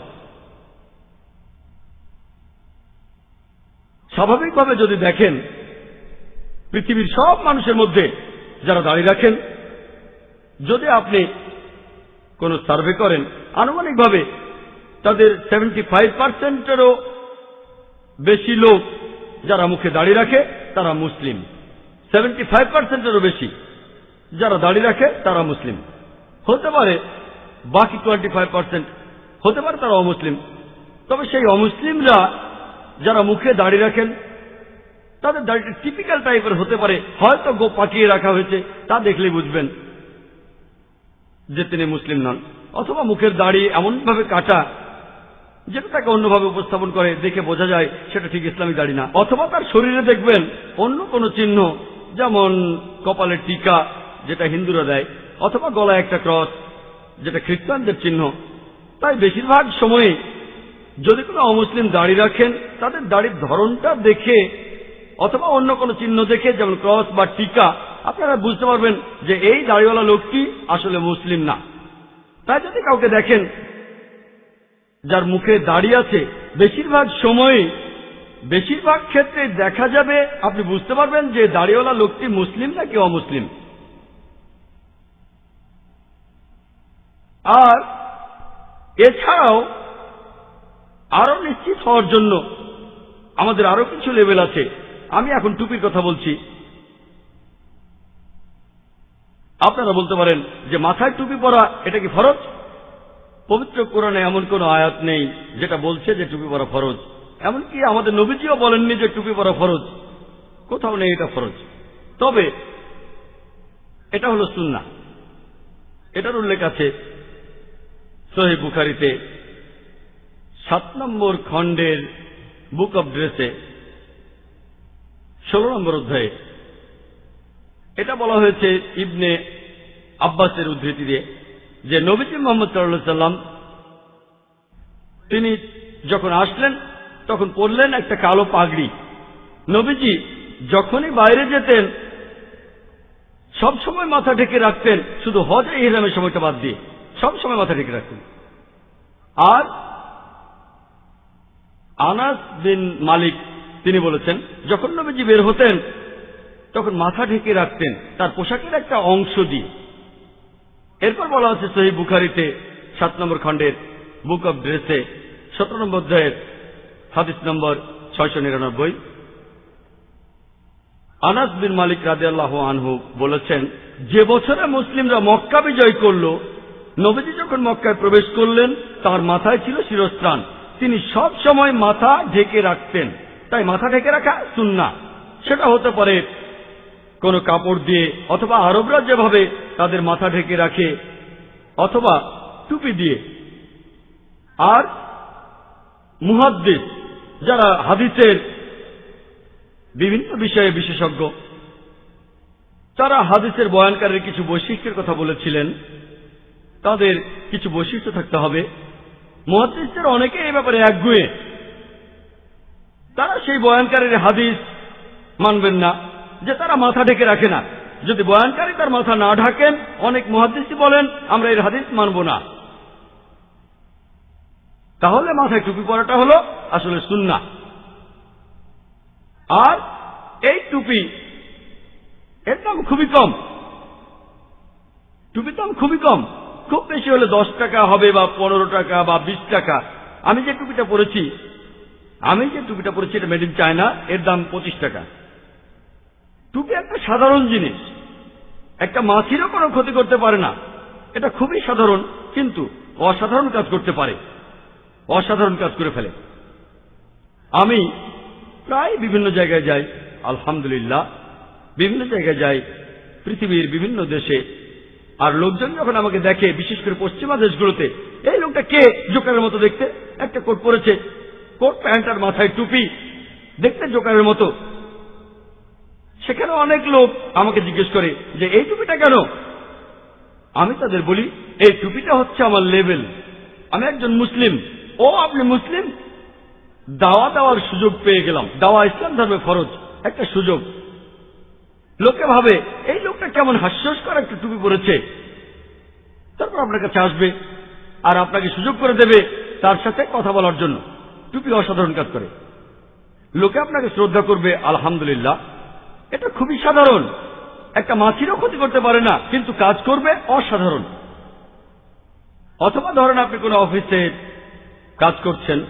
স্বাভাবিকভাবে যদি দেখেন, পৃথিবীর সব মানুষের মধ্যে যারা দাঁড়িয়ে রাখেন, যদি আপনি কোন সার্ভে করেন, আনুমানিকভাবে তাদের সেভেন্টি ফাইভ পার্সেন্টেরও বেশি লোক যারা মুখে দাঁড়িয়ে রাখে, তারা মুসলিম। সেভেন্টি ফাইভ পার্সেন্টেরও বেশি যারা দাঁড়িয়ে রাখে, তারা মুসলিম। হতে পারে বাকি টোয়েন্টি ফাইভ পার্সেন্ট, হতে পারে তারা অমুসলিম। তবে সেই অমুসলিমরা যারা মুখে দাড়ি রাখেন, তাদের দাড়িটা টিপিক্যাল টাইপের হতে পারে, হয়তো গো পাকিয়ে রাখা হয়েছে, তা দেখলে বুঝবেন যে তিনি মুসলিম নন। অথবা মুখের দাড়ি এমনভাবে কাটা, যেটা তাকে অন্যভাবে উপস্থাপন করে, দেখে বোঝা যায় সেটা ঠিক ইসলামী দাড়ি না। অথবা তার শরীরে দেখবেন অন্য কোনো চিহ্ন, যেমন কপালের টিকা, যেটা হিন্দুরা দেয়, অথবা গলায় একটা ক্রস, যেটা খ্রিস্টানদের চিহ্ন। তাই বেশিরভাগ সময়ে যদি কোনো অমুসলিম দাড়ি রাখেন, তাদের দাড়ির ধরনটা দেখে অথবা অন্য কোনো চিহ্ন দেখে, যেমন ক্রস বা টিকা, আপনারা বুঝতে পারবেন যে এই দাড়িওয়ালা লোকটি আসলে মুসলিম না। তাই যদি কাউকে দেখেন, যার মুখে দাড়ি আছে, বেশিরভাগ সময়ে বেশিরভাগ ক্ষেত্রে দেখা যাবে, আপনি বুঝতে পারবেন যে দাড়িওয়ালা লোকটি মুসলিম নাকি অমুসলিম। আর এছাড়াও আরও নিশ্চিত হওয়ার জন্য আমাদের আরও কিছু লেভেল আছে। আমি এখন টুপির কথা বলছি। আপনারা বলতে পারেন যে মাথায় টুপি পরা এটা কি ফরজ? পবিত্র কোরআনে এমন কোন আয়াত নেই যেটা বলছে যে টুপি পরা ফরজ। এমনকি আমাদের নবীজিও বলেননি যে টুপি পরা ফরজ। কোথাও নেই এটা ফরজ। তবে এটা হলো সুন্না এটার উল্লেখ আছে সহি বুখারিতে সাত নম্বর খণ্ডের বুক অব ড্রেসে ষোলো নম্বর অধ্যায়ে এটা বলা হয়েছে ইবনে আব্বাসের উদ্ধৃতি দিয়ে যে নবীজি মোহাম্মদ সাল্লাহ সাল্লাম তিনি যখন আসলেন, তখন পরলেন একটা কালো পাগড়ি। নবীজি যখনই বাইরে যেতেন, সব সময় মাথা ঢেকে রাখতেন, শুধু হজ ইহরামের সময়টা বাদ দিয়ে সব সময় মাথা ঢেকে রাখতেন। আর আনাস বিন মালিক তিনি বলেছেন, যখন নবীজি বের হতেন, তখন মাথা ঢেকে রাখতেন, তার পোশাকের একটা অংশ দিয়ে। এরপর বলা হচ্ছে সহি বুখারিতে সাত নম্বর খণ্ডের বুক অব ড্রেসে সতেরো নম্বর অধ্যায়ের হাদিস নম্বর ছয়শো নিরানব্বই। আনাস বিন মালিক রাজে আল্লাহ আনহু বলেছেন, যে বছরে মুসলিমরা মক্কা বিজয় করল, নবীজি যখন মক্কায় প্রবেশ করলেন, তার মাথায় ছিল শিরস্ত্রাণ। তিনি সব সময় মাথা ঢেকে রাখতেন। তাই মাথা ঢেকে রাখা সুন্না। সেটা হতে পারে কোনো কাপড় দিয়ে অথবা আরবরা যেভাবে তাদের মাথা ঢেকে রাখে, অথবা টুপি দিয়ে। আর মুহাদ্দিস, যারা হাদিসের বিভিন্ন বিষয়ে বিশেষজ্ঞ, তারা হাদিসের বয়ানকারীর কিছু বৈশিষ্ট্যের কথা বলেছিলেন। তাদের কিছু বৈশিষ্ট্য থাকতে হবে। মহাদিসদের অনেকে এই ব্যাপারে একগুয়ে। তারা সেই বয়ানকারীর হাদিস মানবেন না, যে তারা মাথা ঢেকে রাখে না। যদি বয়ানকারী তার মাথা না ঢাকেন, অনেক মহাদিসই বলেন, আমরা এর হাদিস মানব না। তাহলে মাথায় টুপি পরাটা হলো আসলে সুন্না। আর এই টুপি, এর দাম খুবই কম। টুপির দাম খুবই কম। খুব বেশি হলে দশ টাকা হবে বা পনেরো টাকা বা বিশ টাকা। আমি যে টুপিটা পরেছি, আমি যে টুপিটা পরেছি, এটা মেড ইন চায়না এর দাম পঁচিশ টাকা। টুপি একটা সাধারণ জিনিস। একটা মাছিরও কোনো ক্ষতি করতে পারে না। এটা খুবই সাধারণ, কিন্তু অসাধারণ কাজ করতে পারে। অসাধারণ কাজ করে ফেলে। আমি প্রায় বিভিন্ন জায়গায় যাই, আলহামদুলিল্লাহ। বিভিন্ন জায়গায় যাই, পৃথিবীর বিভিন্ন দেশে আর লোকজন যখন আমাকে দেখে, বিশেষ করে পশ্চিমা দেশগুলোতে, এই লোকটা কে? জোকারের মতো দেখতে। একটা কোট পরেছে, কোট প্যান্ট আর মাথায় টুপি। দেখতে জোকারের মতো। সেখানে অনেক লোক আমাকে জিজ্ঞেস করে যে, এই টুপিটা কেন? আমি তাদের বলি, এই টুপিটা হচ্ছে আমার লেভেল আমি একজন মুসলিম। ও, আপনি মুসলিম? দাওয়া দেওয়ার সুযোগ পেয়ে গেলাম। দাওয়া ইসলাম ধর্মে ফরজ। একটা সুযোগ। লোকে ভাবে, এই লোকটা কেমন হাস্যস্কর একটা টুপি পরেছে। তারপর আপনার কাছে আসবে আর আপনাকে সুযোগ করে দেবে তার সাথে কথা বলার জন্য। টুপি অসাধারণ কাজ করে। লোকে আপনাকে শ্রদ্ধা করবে, আলহামদুলিল্লাহ। এটা খুবই সাধারণ। একটা মাছিরও ক্ষতি করতে পারে না, কিন্তু কাজ করবে অসাধারণ। অথবা ধরেন আপনি কোনো অফিসে কাজ করছেন,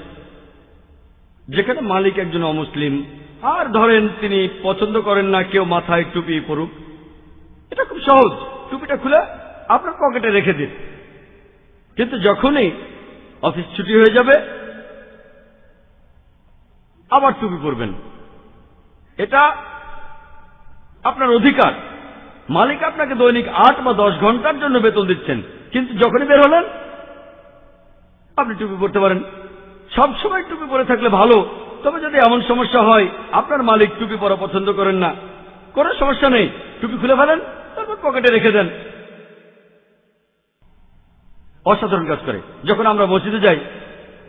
যেখানে মালিক একজন অমুসলিম আর ধরেন তিনি পছন্দ করেন না, কেউ মাথায় টুপি পরুক। এটা খুব সহজ। টুপিটা খুলে আপনার পকেটে রেখে দিন। কিন্তু যখনই অফিস ছুটি হয়ে যাবে, আবার টুপি পরবেন। এটা আপনার অধিকার। মালিক আপনাকে দৈনিক আট বা দশ ঘণ্টার জন্য বেতন দিচ্ছেন। কিন্তু যখনই বের হলেন, আপনি টুপি পরতে পারেন। সবসময় টুপি পরে থাকলে ভালো। তবে যদি এমন সমস্যা হয়, আপনার মালিক টুপি পরা পছন্দ করেন না। কোনো সমস্যা নেই। টুপি খুলে ফেলেন, তারপর পকেটে রেখে দেন। অসাধারণ কাজ করে। যখন আমরা মসজিদে যাই,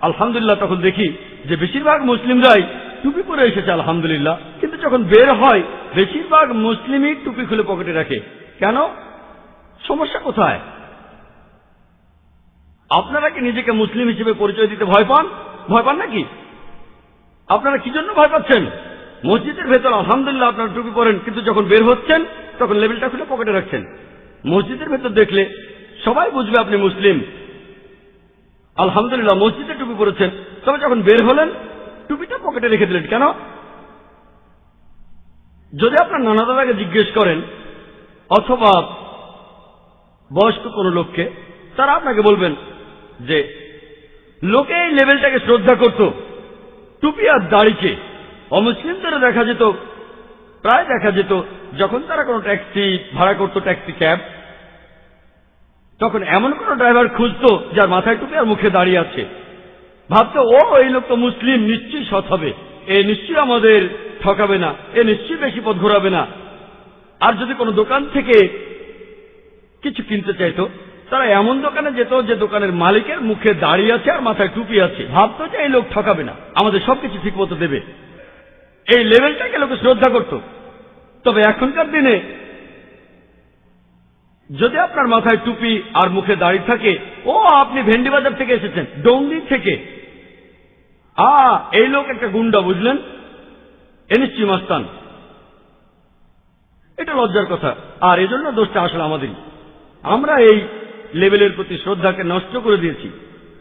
আলহামদুলিল্লাহ তখন দেখি যে বেশিরভাগ মুসলিমরাই টুপি পরে এসেছে, আলহামদুলিল্লাহ। কিন্তু যখন বের হয়, বেশিরভাগ মুসলিমই টুপি খুলে পকেটে রাখে। কেন? সমস্যা কোথায়? আপনারা কি নিজেকে মুসলিম হিসেবে পরিচয় দিতে ভয় পান? ভয় পান নাকি? আপনারা কি জন্য ভয় পাচ্ছেন? মসজিদের ভেতর আলহামদুলিল্লাহ আপনারা টুপি পরেন, কিন্তু যখন বের হচ্ছেন, তখন লেবেলটা খুলে পকেটে রাখছেন। মসজিদের ভেতর দেখলে সবাই বুঝবে আপনি মুসলিম। আলহামদুলিল্লাহ, মসজিদে টুপি পরেছেন। তবে যখন বের হলেন, টুপিটা পকেটে রেখে দিলেন। কেন? যদি আপনার নানা দাদাকে জিজ্ঞেস করেন, অথবা বয়স্ক কোনো লোককে, তারা আপনাকে বলবেন যে, লোকে এই লেভেলটাকে শ্রদ্ধা করত। টুপি আর দাড়িকে অমুসলিমদের দেখা যেত, প্রায় দেখা যেত, যখন তারা কোনো ট্যাক্সি ভাড়া করত, ট্যাক্সি ক্যাব, তখন এমন কোন ড্রাইভার খুঁজতো যার মাথায় টুপি আর মুখে দাঁড়িয়ে আছে। ভাবতো, ও, এই লোক তো মুসলিম, নিশ্চয়ই সৎ হবে। এ নিশ্চয়ই আমাদের ঠকাবে না, এ নিশ্চয়ই বেশি পথ ঘোরাবে না। আর যদি কোনো দোকান থেকে কিছু কিনতে চাইতো তারা এমন দোকানে যেত যে দোকানের মালিকের মুখে দাঁড়িয়ে আছে আর মাথায় টুপি আছে। ভাবতো যে এই লোক ঠকাবে না। আমাদের সবকিছু ঠিক মতো দেবে। এই লেভেলটাকে লোকে শ্রদ্ধা করত। তবে এখনকার দিনে যদি আপনার মাথায় টুপি আর মুখে দাড়ি থাকে, ও, আপনি ভেন্ডি বাজার থেকে এসেছেন ডঙ্গি থেকে। আ, এই লোক একটা গুন্ডা, বুঝলেন? এ নিশ্চয়ই মাস্তান। এটা লজ্জার কথা। আর এজন্য দোষটা আসলে আমাদেরই। আমরা এই লেভেলের প্রতি শ্রদ্ধাকে নষ্ট করে দিয়েছি।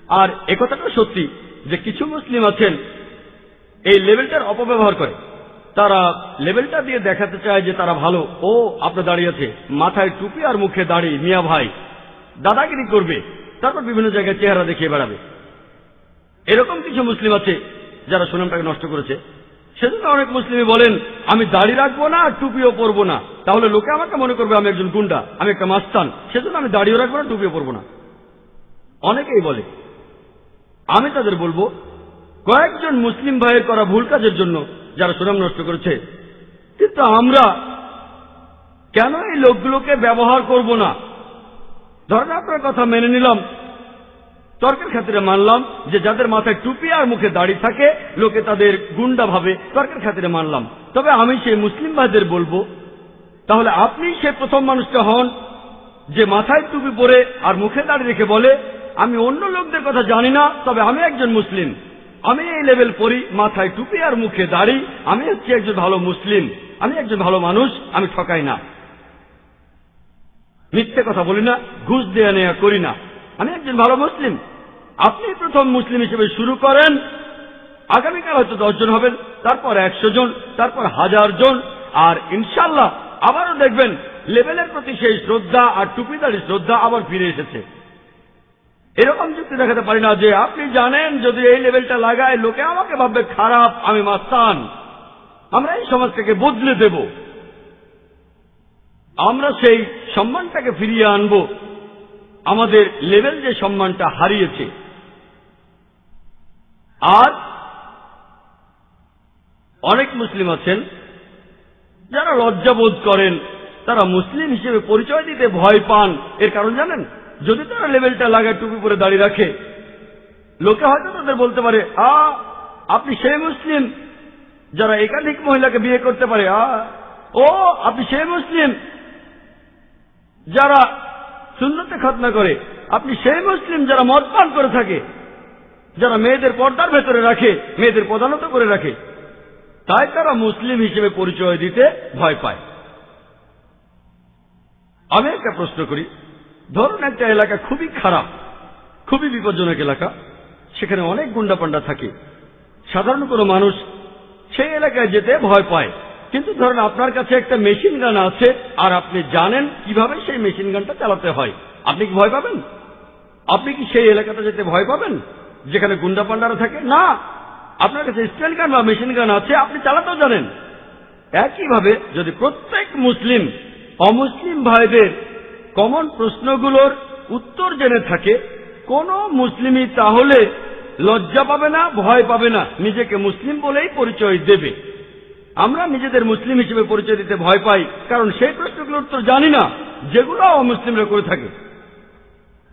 আর একথাটা সত্যি যে কিছু মুসলিম আছেন, এই লেভেলটার অপব্যবহার করে। তারা লেভেলটা দিয়ে দেখাতে চায় যে তারা ভালো। ও আপনার দাঁড়িয়ে আছে। মাথায় টুপি আর মুখে দাড়ি। মিয়া ভাই, দাদাগিরি করবে। তারপর বিভিন্ন জায়গায় চেহারা দেখিয়ে বেড়াবে। এরকম কিছু মুসলিম আছে যারা সুনামটাকে নষ্ট করেছে। সেজন্য অনেক মুসলিমই বলেন, আমি দাড়ি রাখব না, আর টুপিও পরবো না। তাহলে লোকে আমাকে মনে করবে আমি একজন গুন্ডা, আমি একটা মাস্তান। সেজন্য আমি দাড়িও রাখব না, টুপিও পরবো না। অনেকেই বলে, আমি তাদের বলব, কয়েকজন মুসলিম ভাইয়ের করা ভুল কাজের জন্য যারা সুনাম নষ্ট করেছে, কিন্তু আমরা কেন এই লোকগুলোকে ব্যবহার করব না? ধরেন আপনার কথা মেনে নিলাম তর্কের খাতিরে মানলাম যে যাদের মাথায় টুপি আর মুখে দাড়ি থাকে, লোকে তাদের গুন্ডা ভাবে তর্কের খাতিরে মানলাম। তবে আমি সেই মুসলিম ভাইদের বলব, তাহলে আপনি সে প্রথম মানুষটা হন যে মাথায় টুপি পরে আর মুখে দাড়ি রেখে বলে, আমি অন্য লোকদের কথা জানি না, তবে আমি একজন মুসলিম। আমি এই লেভেল পড়ি মাথায় টুপি আর মুখে দাড়ি, আমি হচ্ছি একজন ভালো মুসলিম। আমি একজন ভালো মানুষ, আমি ঠকাই না। মিথ্যে কথা বলি না, ঘুষ দেয়া নেয়া করি না। আমি একজন ভালো মুসলিম। আপনি প্রথম মুসলিম হিসেবে শুরু করেন। আগামীকাল হয়তো দশজন হবেন, তারপর একশো জন, তারপর হাজার জন, আর ইনশাল্লাহ আবারও দেখবেন লেভেলের প্রতি সেই শ্রদ্ধা আর টুপিদারি শ্রদ্ধা আবার ফিরে এসেছে। এরকম যুক্তি দেখাতে পারি না যে আপনি জানেন যদি এই লেভেলটা লাগায়, লোকে আমাকে ভাববে, খারাপ, আমি মাস্তান। আমরা এই সমাজটাকে বদলে দেব। আমরা সেই সম্মানটাকে ফিরিয়ে আনব। আমাদের লেভেল যে সম্মানটা হারিয়েছে, আর অনেক মুসলিম আছেন, যারা লজ্জাবোধ করেন, তারা মুসলিম হিসেবে পরিচয় দিতে ভয় পান। এর কারণ জানেন? যদি তারা লেভেলটা লাগায় টুপি পরে দাঁড়িয়ে রাখে, লোকে হয়তো তাদের বলতে পারে, আ, আপনি সেই মুসলিম যারা একাধিক মহিলাকে বিয়ে করতে পারে। আ, ও, আপনি সেই মুসলিম যারা শূন্যতে খতনা করে। আপনি সেই মুসলিম যারা মদ পান করে থাকে, যারা মেয়েদের পর্দার ভেতরে রাখে, মেয়েদের প্রধানত করে রাখে, তাই তারা মুসলিম হিসেবে পরিচয় দিতে ভয় পায়। আমি একটা প্রশ্ন করি, ধরুন একটা এলাকা খুবই খারাপ, খুবই বিপজ্জনক এলাকা, সেখানে অনেক গুন্ডা পান্ডা থাকে। সাধারণ কোনো মানুষ সেই এলাকায় যেতে ভয় পায়। কিন্তু ধরেন আপনার কাছে একটা মেশিন গান আছে, আর আপনি জানেন কীভাবে সেই মেশিন গানটা চালাতে হয়। আপনি কি ভয় পাবেন? আপনি কি সেই এলাকাতে যেতে ভয় পাবেন? যেখানে গুন্ডা পান্ডারা থাকে? না। আপনার কাছে স্টেল গান বা মেশিন গান আছে, আপনি চালাতেও জানেন। একইভাবে যদি প্রত্যেক মুসলিম, অমুসলিম ভাইদের কমন প্রশ্নগুলোর উত্তর জেনে থাকে, কোন মুসলিমই তাহলে লজ্জা পাবে না, ভয় পাবে না। নিজেকে মুসলিম বলেই পরিচয় দেবে। আমরা নিজেদের মুসলিম হিসেবে পরিচয় দিতে ভয় পাই, কারণ সেই প্রশ্নগুলোর উত্তর জানি না, যেগুলো অমুসলিমরা করে থাকে।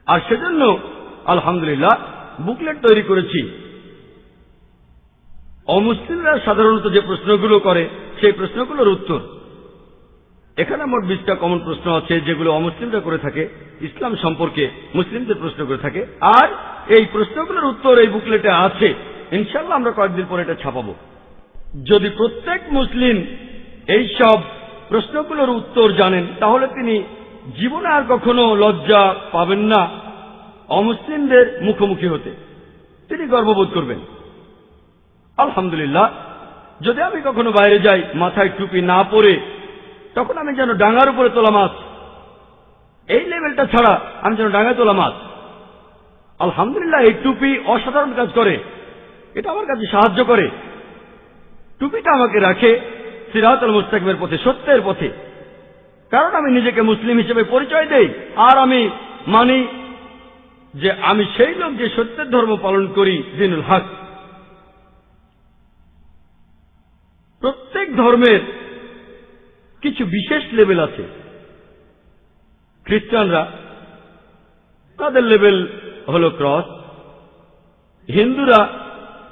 আর সেজন্য, আলহামদুলিল্লাহ, বুকলেট তৈরি করেছি। অমুসলিমরা সাধারণত যে প্রশ্নগুলো করে, সেই প্রশ্নগুলোর উত্তর। এখানে মোট বিশটা কমন প্রশ্ন আছে, যেগুলো অমুসলিমরা করে থাকে, ইসলাম সম্পর্কে মুসলিমদের প্রশ্ন করে থাকে। আর এই প্রশ্নগুলোর উত্তর এই বুকলেটে আছে। ইনশাল্লাহ আমরা কয়েকদিন পরে এটা ছাপাবো। যদি প্রত্যেক মুসলিম এই সব প্রশ্নগুলোর উত্তর জানেন, তাহলে তিনি জীবনে আর কখনো লজ্জা পাবেন না অমুসলিমদের মুখোমুখি হতে। তিনি গর্ববোধ করবেন। আলহামদুলিল্লাহ, যদি আমি কখনো বাইরে যাই, মাথায় টুপি না পরে, তখন আমি যেন ডাঙার উপরে তোলা মাছ। এই লেভেলটা ছাড়া আমি যেন ডাঙায় তোলা মাছ। আলহামদুলিল্লাহ, এই টুপি অসাধারণ কাজ করে। এটা আমার কাছে সাহায্য করে। টুপিটা আমাকে রাখে সিরাত আল মুস্তাকিমের পথে, সত্যের পথে। কারণ আমি নিজেকে মুসলিম হিসেবে পরিচয় দেই, আর আমি মানি যে আমি সেই লোক যে সত্যের ধর্ম পালন করি, দিনুল হক। প্রত্যেক ধর্মের কিছু বিশেষ লেভেল আছে। খ্রিস্টানরা তাদের লেভেল হল ক্রস, হিন্দুরা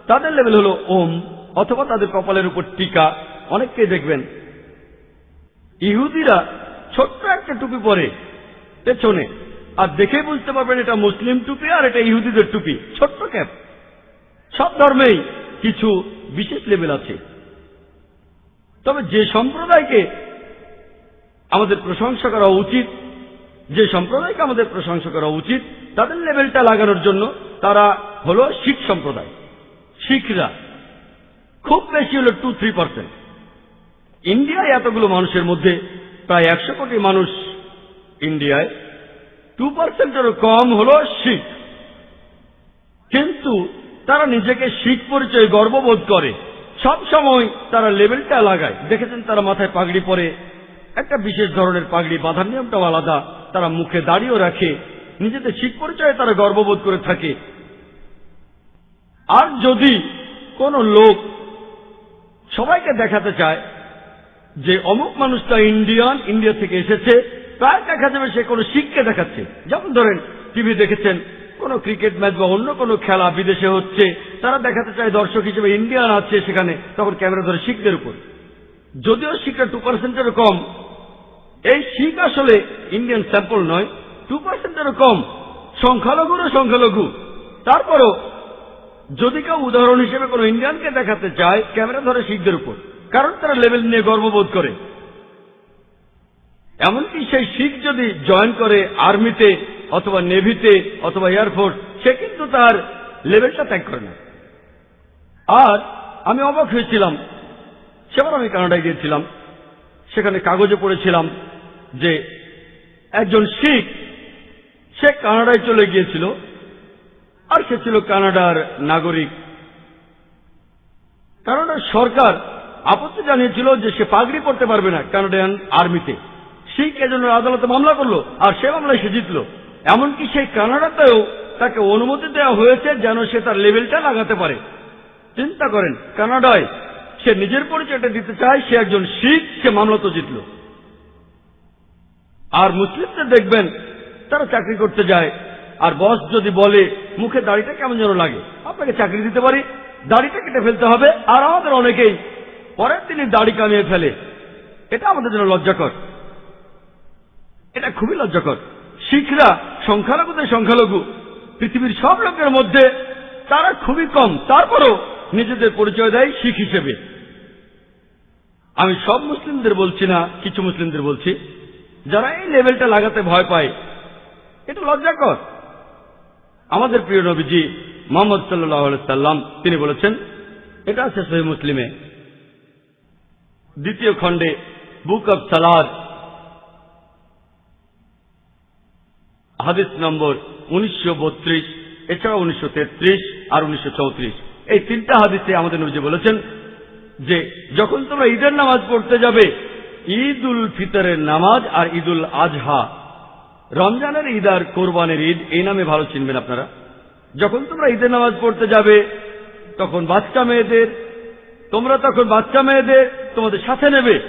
তাদের লেভেল হল ওম অথবা তাদের কপালের উপর টিকা, অনেককেই দেখবেন। ইহুদিরা ছোট্ট একটা টুপি পরে পেছনে, আর দেখেই বুঝতে পারবেন এটা মুসলিম টুপি আর এটা ইহুদিদের টুপি, ছোট্ট ক্যাপ। সব ধর্মেই কিছু বিশেষ লেভেল আছে। তবে যে সম্প্রদায়কে আমাদের প্রশংসা করা উচিত, যে সম্প্রদায়কে আমাদের প্রশংসা করা উচিত, তাদের লেভেলটা লাগানোর জন্য তারা হল শিখ সম্প্রদায়, শিখরা। খুব বেশি হল টু থ্রি পার্সেন্ট ইন্ডিয়ায় এতগুলো মানুষের মধ্যে প্রায় একশো কোটি মানুষ ইন্ডিয়ায়। টু পার্সেন্টেরও কম হল শিখ। কিন্তু তারা নিজেকে শিখ পরিচয় গর্ববোধ করে। সব সময় তারা লেভেলটা লাগায়। দেখেছেন তারা মাথায় পাগড়ি পরে। একটা বিশেষ ধরনের পাগড়ি, বাঁধার নিয়মটাও আলাদা। তারা মুখে দাঁড়িয়েও রাখে। নিজেদের শিখ পরিচয়ে তারা গর্ববোধ করে থাকে। আর যদি কোনো লোক সবাইকে দেখাতে চায় যে অমুক মানুষটা ইন্ডিয়ান, ইন্ডিয়া থেকে এসেছে প্রায় দেখা যাবে সে কোনো শিখকে দেখাচ্ছে। যেমন ধরেন, টিভি দেখেছেন, কোনো ক্রিকেট ম্যাচ বা অন্য কোনো খেলা বিদেশে হচ্ছে, তারা দেখাতে চায় দর্শক হিসেবে ইন্ডিয়ান আছে সেখানে, তখন ক্যামেরা ধরে শিখদের উপর। যদিও শিখটা টু পার্সেন্টেরও কম, এই শিখ আসলে ইন্ডিয়ান স্যাম্পল নয় টু পার্সেন্টেরও কম, সংখ্যালঘুরও সংখ্যালঘু। তারপরও যদি কেউ উদাহরণ হিসেবে কোনো ইন্ডিয়ানকে দেখাতে চায়, ক্যামেরা ধরে শিখদের উপর, কারণ তারা লেভেল নিয়ে গর্ববোধ করে। এমনকি সেই শিখ যদি জয়েন করে আর্মিতে অথবা নেভিতে অথবা এয়ারফোর্স সে কিন্তু তার লেভেলটা ত্যাগ করে না আর আমি অবাক হয়েছিলাম, সেবার আমি কানাডায় গিয়েছিলাম, সেখানে কাগজে পড়েছিলাম যে একজন শিখ, সে কানাডায় চলে গিয়েছিল আর সে ছিল কানাডার নাগরিক। কানাডার সরকার আপত্তি জানিয়েছিল যে সে পাগড়ি পড়তে পারবে না কানাডিয়ান আর্মিতে। শিখ এজন্য আদালতে মামলা করল আর সে মামলায় সে জিতল। এমনকি সেই কানাডাতেও তাকে অনুমতি দেওয়া হয়েছে যেন সে তার লেভেলটা লাগাতে পারে। চিন্তা করেন, কানাডায় সে নিজের পরিচয়টা দিতে চায়, সে একজন শিখ, সে মামলা তো জিতল। আর মুসলিমদের দেখবেন, তারা চাকরি করতে যায়। আর বস যদি বলে মুখে দাড়িটা কেমন যেন লাগে। আপনাকে চাকরি দিতে পারি, দাড়িটা কেটে ফেলতে হবে, আর আমাদের অনেকেই পরের দিনই দাড়ি কামিয়ে ফেলে। এটা আমাদের জন্য লজ্জাকর। এটা খুবই লজ্জাকর। শিখরা সংখ্যালঘুদের সংখ্যালঘু, পৃথিবীর সব লোকের মধ্যে তারা খুবই কম। তারপরও নিজেদের পরিচয় দেয় শিখ হিসেবে। আমি সব মুসলিমদের বলছি না, কিছু মুসলিমদের বলছি। যারা এই লেভেলটা লাগাতে ভয় পায়, এটা লজ্জাকর। আমাদের প্রিয় নবীজি মোহাম্মদ সাল্লাহ সাল্লাম, তিনি বলেছেন, এটা আছে সহি মুসলিমে। দ্বিতীয় খণ্ডে, বুক অব সালাদ। হাদিস নম্বর উনিশশো বত্রিশ এছাড়া উনিশশো তেত্রিশ আর উনিশশো চৌত্রিশ। এই তিনটা হাদিসে আমাদের নবীজি বলেছেন যে, যখন তোমরা ঈদের নামাজ পড়তে যাবে ঈদ উল ফিতরের নামাজ আর ঈদ উল আজহা রমজানের ঈদ আর কোরবানের ঈদ, এই নামে ভালো চিনবেন আপনারা। যখন তোমরা ঈদের নামাজ পড়তে যাবে, তখন বাচ্চা মেয়েদের, তোমরা তখন বাচ্চা মেয়েদের তোমাদের সাথে নেবে।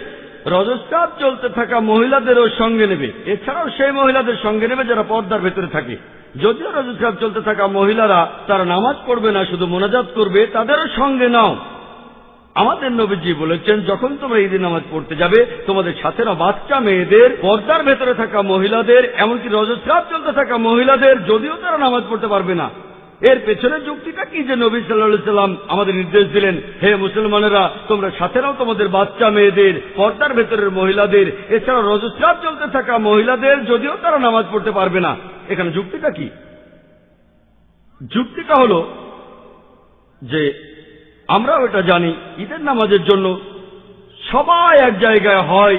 রজস্রাব চলতে থাকা মহিলাদেরও সঙ্গে নেবে। এছাড়াও সেই মহিলাদের সঙ্গে নেবে যারা পর্দার ভেতরে থাকে। যদিও রজস্রাব চলতে থাকা মহিলারা তারা নামাজ পড়বে না, শুধু মোনাজাত করবে, তাদেরও সঙ্গে নাও। আমাদের নবীজি বলেছেন, যখন তোমরা ঈদের নামাজ পড়তে যাবে, তোমাদের সাথে না বাচ্চা মেয়েদের, পর্দার ভেতরে থাকা মহিলাদের, এমনকি রজস্রাব চলতে থাকা মহিলাদের, যদিও তারা নামাজ পড়তে পারবে না। এর পেছনের যুক্তিটা কি যে নবী সাল্লা সাল্লাম আমাদের নির্দেশ দিলেন, হে মুসলমানেরা, তোমরা সাথে নাও তোমাদের বাচ্চা মেয়েদের, পর্দার ভেতরের মহিলাদের, এছাড়া রজস্রাব চলতে থাকা মহিলাদের, যদিও তারা নামাজ পড়তে পারবে না। এখানে যুক্তিটা কি? যুক্তিটা হল যে আমরাও এটা জানি, ঈদের নামাজের জন্য সবাই এক জায়গায় হয়,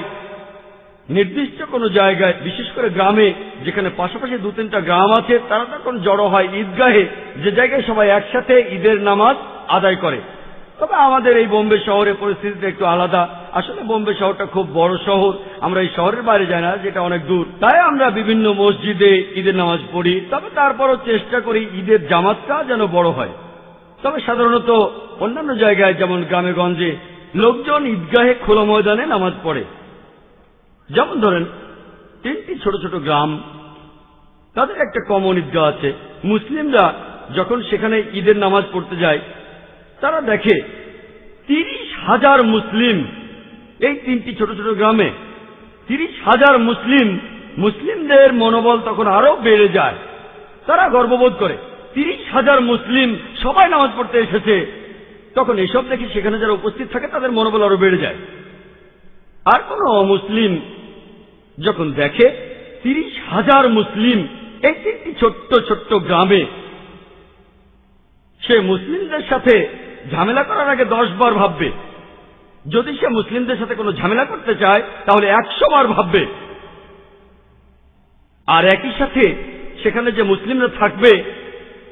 নির্দিষ্ট কোনো জায়গায়, বিশেষ করে গ্রামে, যেখানে পাশাপাশি দু তিনটা গ্রাম আছে, তারা তখন জড়ো হয় ঈদগাহে, যে জায়গায় সবাই একসাথে ঈদের নামাজ আদায় করে। তবে আমাদের এই বোম্বে শহরে পরিস্থিতিটা একটু আলাদা। আসলে বোম্বে শহরটা খুব বড় শহর, আমরা এই শহরের বাইরে যাই না, যেটা অনেক দূর। তাই আমরা বিভিন্ন মসজিদে ঈদের নামাজ পড়ি, তবে তারপরও চেষ্টা করি ঈদের জামাতটা যেন বড় হয়। তবে সাধারণত অন্যান্য জায়গায়, যেমন গ্রামে গঞ্জে লোকজন ঈদগাহে খোলা ময়দানে নামাজ পড়ে। যেমন ধরেন, তিনটি ছোট ছোট গ্রাম, তাদের একটা কমন ঈদগাহ আছে। মুসলিমরা যখন সেখানে ঈদের নামাজ পড়তে যায়, তারা দেখে তিরিশ হাজার মুসলিম এই তিনটি ছোট ছোট গ্রামে। তিরিশ হাজার মুসলিম, মুসলিমদের মনোবল তখন আরও বেড়ে যায়। তারা গর্ববোধ করে, তিরিশ হাজার মুসলিম সবাই নামাজ পড়তে এসেছে। তখন এসব দেখে সেখানে যারা উপস্থিত থাকে, তাদের মনোবল আরও বেড়ে যায়। আর কোন অমুসলিম যখন দেখে, তিরিশ হাজার মুসলিম এই তিনটি ছোট্ট ছোট্ট গ্রামে, সে মুসলিমদের সাথে ঝামেলা করার আগে দশ বার ভাববে, যদি সে মুসলিমদের সাথে কোনো ঝামেলা করতে চায়, তাহলে একশো বার ভাববে। আর একই সাথে সেখানে যে মুসলিমরা থাকবে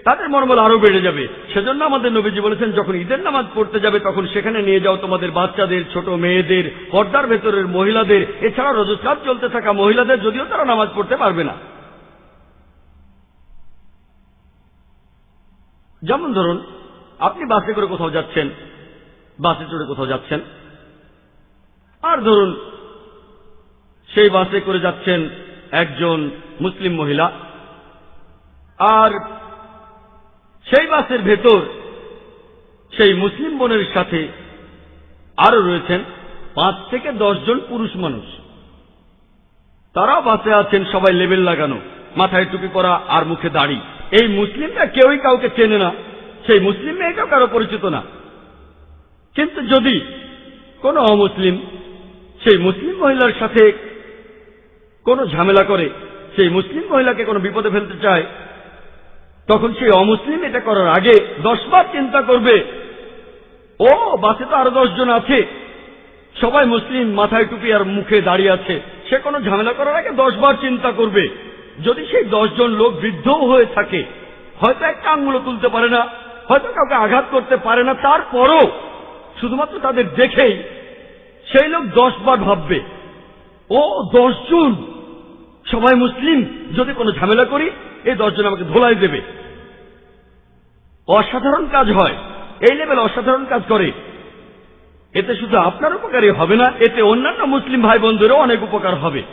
তাদের মনোবল আরও বেড়ে যাবে। সেজন্য আমাদের নবীজি বলেছেন, যখন ঈদের নামাজ পড়তে যাবে, তখন সেখানে নিয়ে যাও তোমাদের বাচ্চাদের, ছোট মেয়েদের, পর্দার ভেতরের মহিলাদের। এছাড়া রজস্কার চলতে থাকা মহিলাদের যদিও তারা নামাজ পড়তে পারবে না। যেমন ধরুন, আপনি বাসে করে কোথাও যাচ্ছেন, বাসে চড়ে কোথাও যাচ্ছেন। আর ধরুন, সেই বাসে করে যাচ্ছেন একজন মুসলিম মহিলা। আর সেই বাসের ভেতর সেই মুসলিম বোনের সাথে আরও রয়েছেন পাঁচ থেকে দশ জন পুরুষ মানুষ। তারাও বাসে আছেন, সবাই লেবেল লাগানো, মাথায় টুপি পরা আর মুখে দাড়ি। এই মুসলিমরা কেউই কাউকে চেনে না, সেই মুসলিম মেয়েটাও কারও পরিচিত না। কিন্তু যদি কোনো অমুসলিম সেই মুসলিম মহিলার সাথে কোনো ঝামেলা করে, সেই মুসলিম মহিলাকে কোনো বিপদে ফেলতে চায় তখন সেই অমুসলিম এটা করার আগে দশবার চিন্তা করবে, ও, বাসে তো আরও দশজন আছে, সবাই মুসলিম, মাথায় টুপি আর মুখে দাঁড়িয়ে আছে। সে কোনো ঝামেলা করার আগে দশবার চিন্তা করবে। যদি সেই দশজন লোক বৃদ্ধও হয়ে থাকে, হয়তো একটা আঙ্গুলো তুলতে পারে না, হয়তো কাউকে আঘাত করতে পারে না, তারপরও শুধুমাত্র তাদের দেখেই সেই লোক দশ বার ভাববে, ও দশজন সবাই মুসলিম, যদি কোনো ঝামেলা করি এই দশজন আমাকে ধোলাই দেবে অসাধারণ কাজ হয় এই লেভেল অসাধারণ কাজ করে এতে শুধু আপনার উপকারই হবে না এতে অন্যান্য মুসলিম ভাই বোনদেরও অনেক উপকার হবে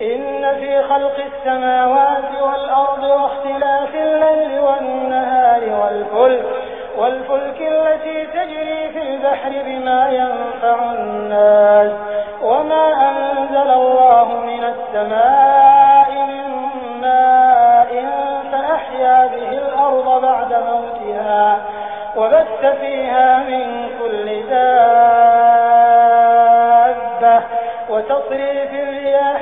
إن في خلق السماوات والأرض واختلاف الليل والنهار والفلك والفلك التي تجري في البحر بما ينفع الناس وما أنزل الله من السماء من ماء فأحيا به الأرض بعد موتها وبث فيها من كل دابة وتصريف الرياح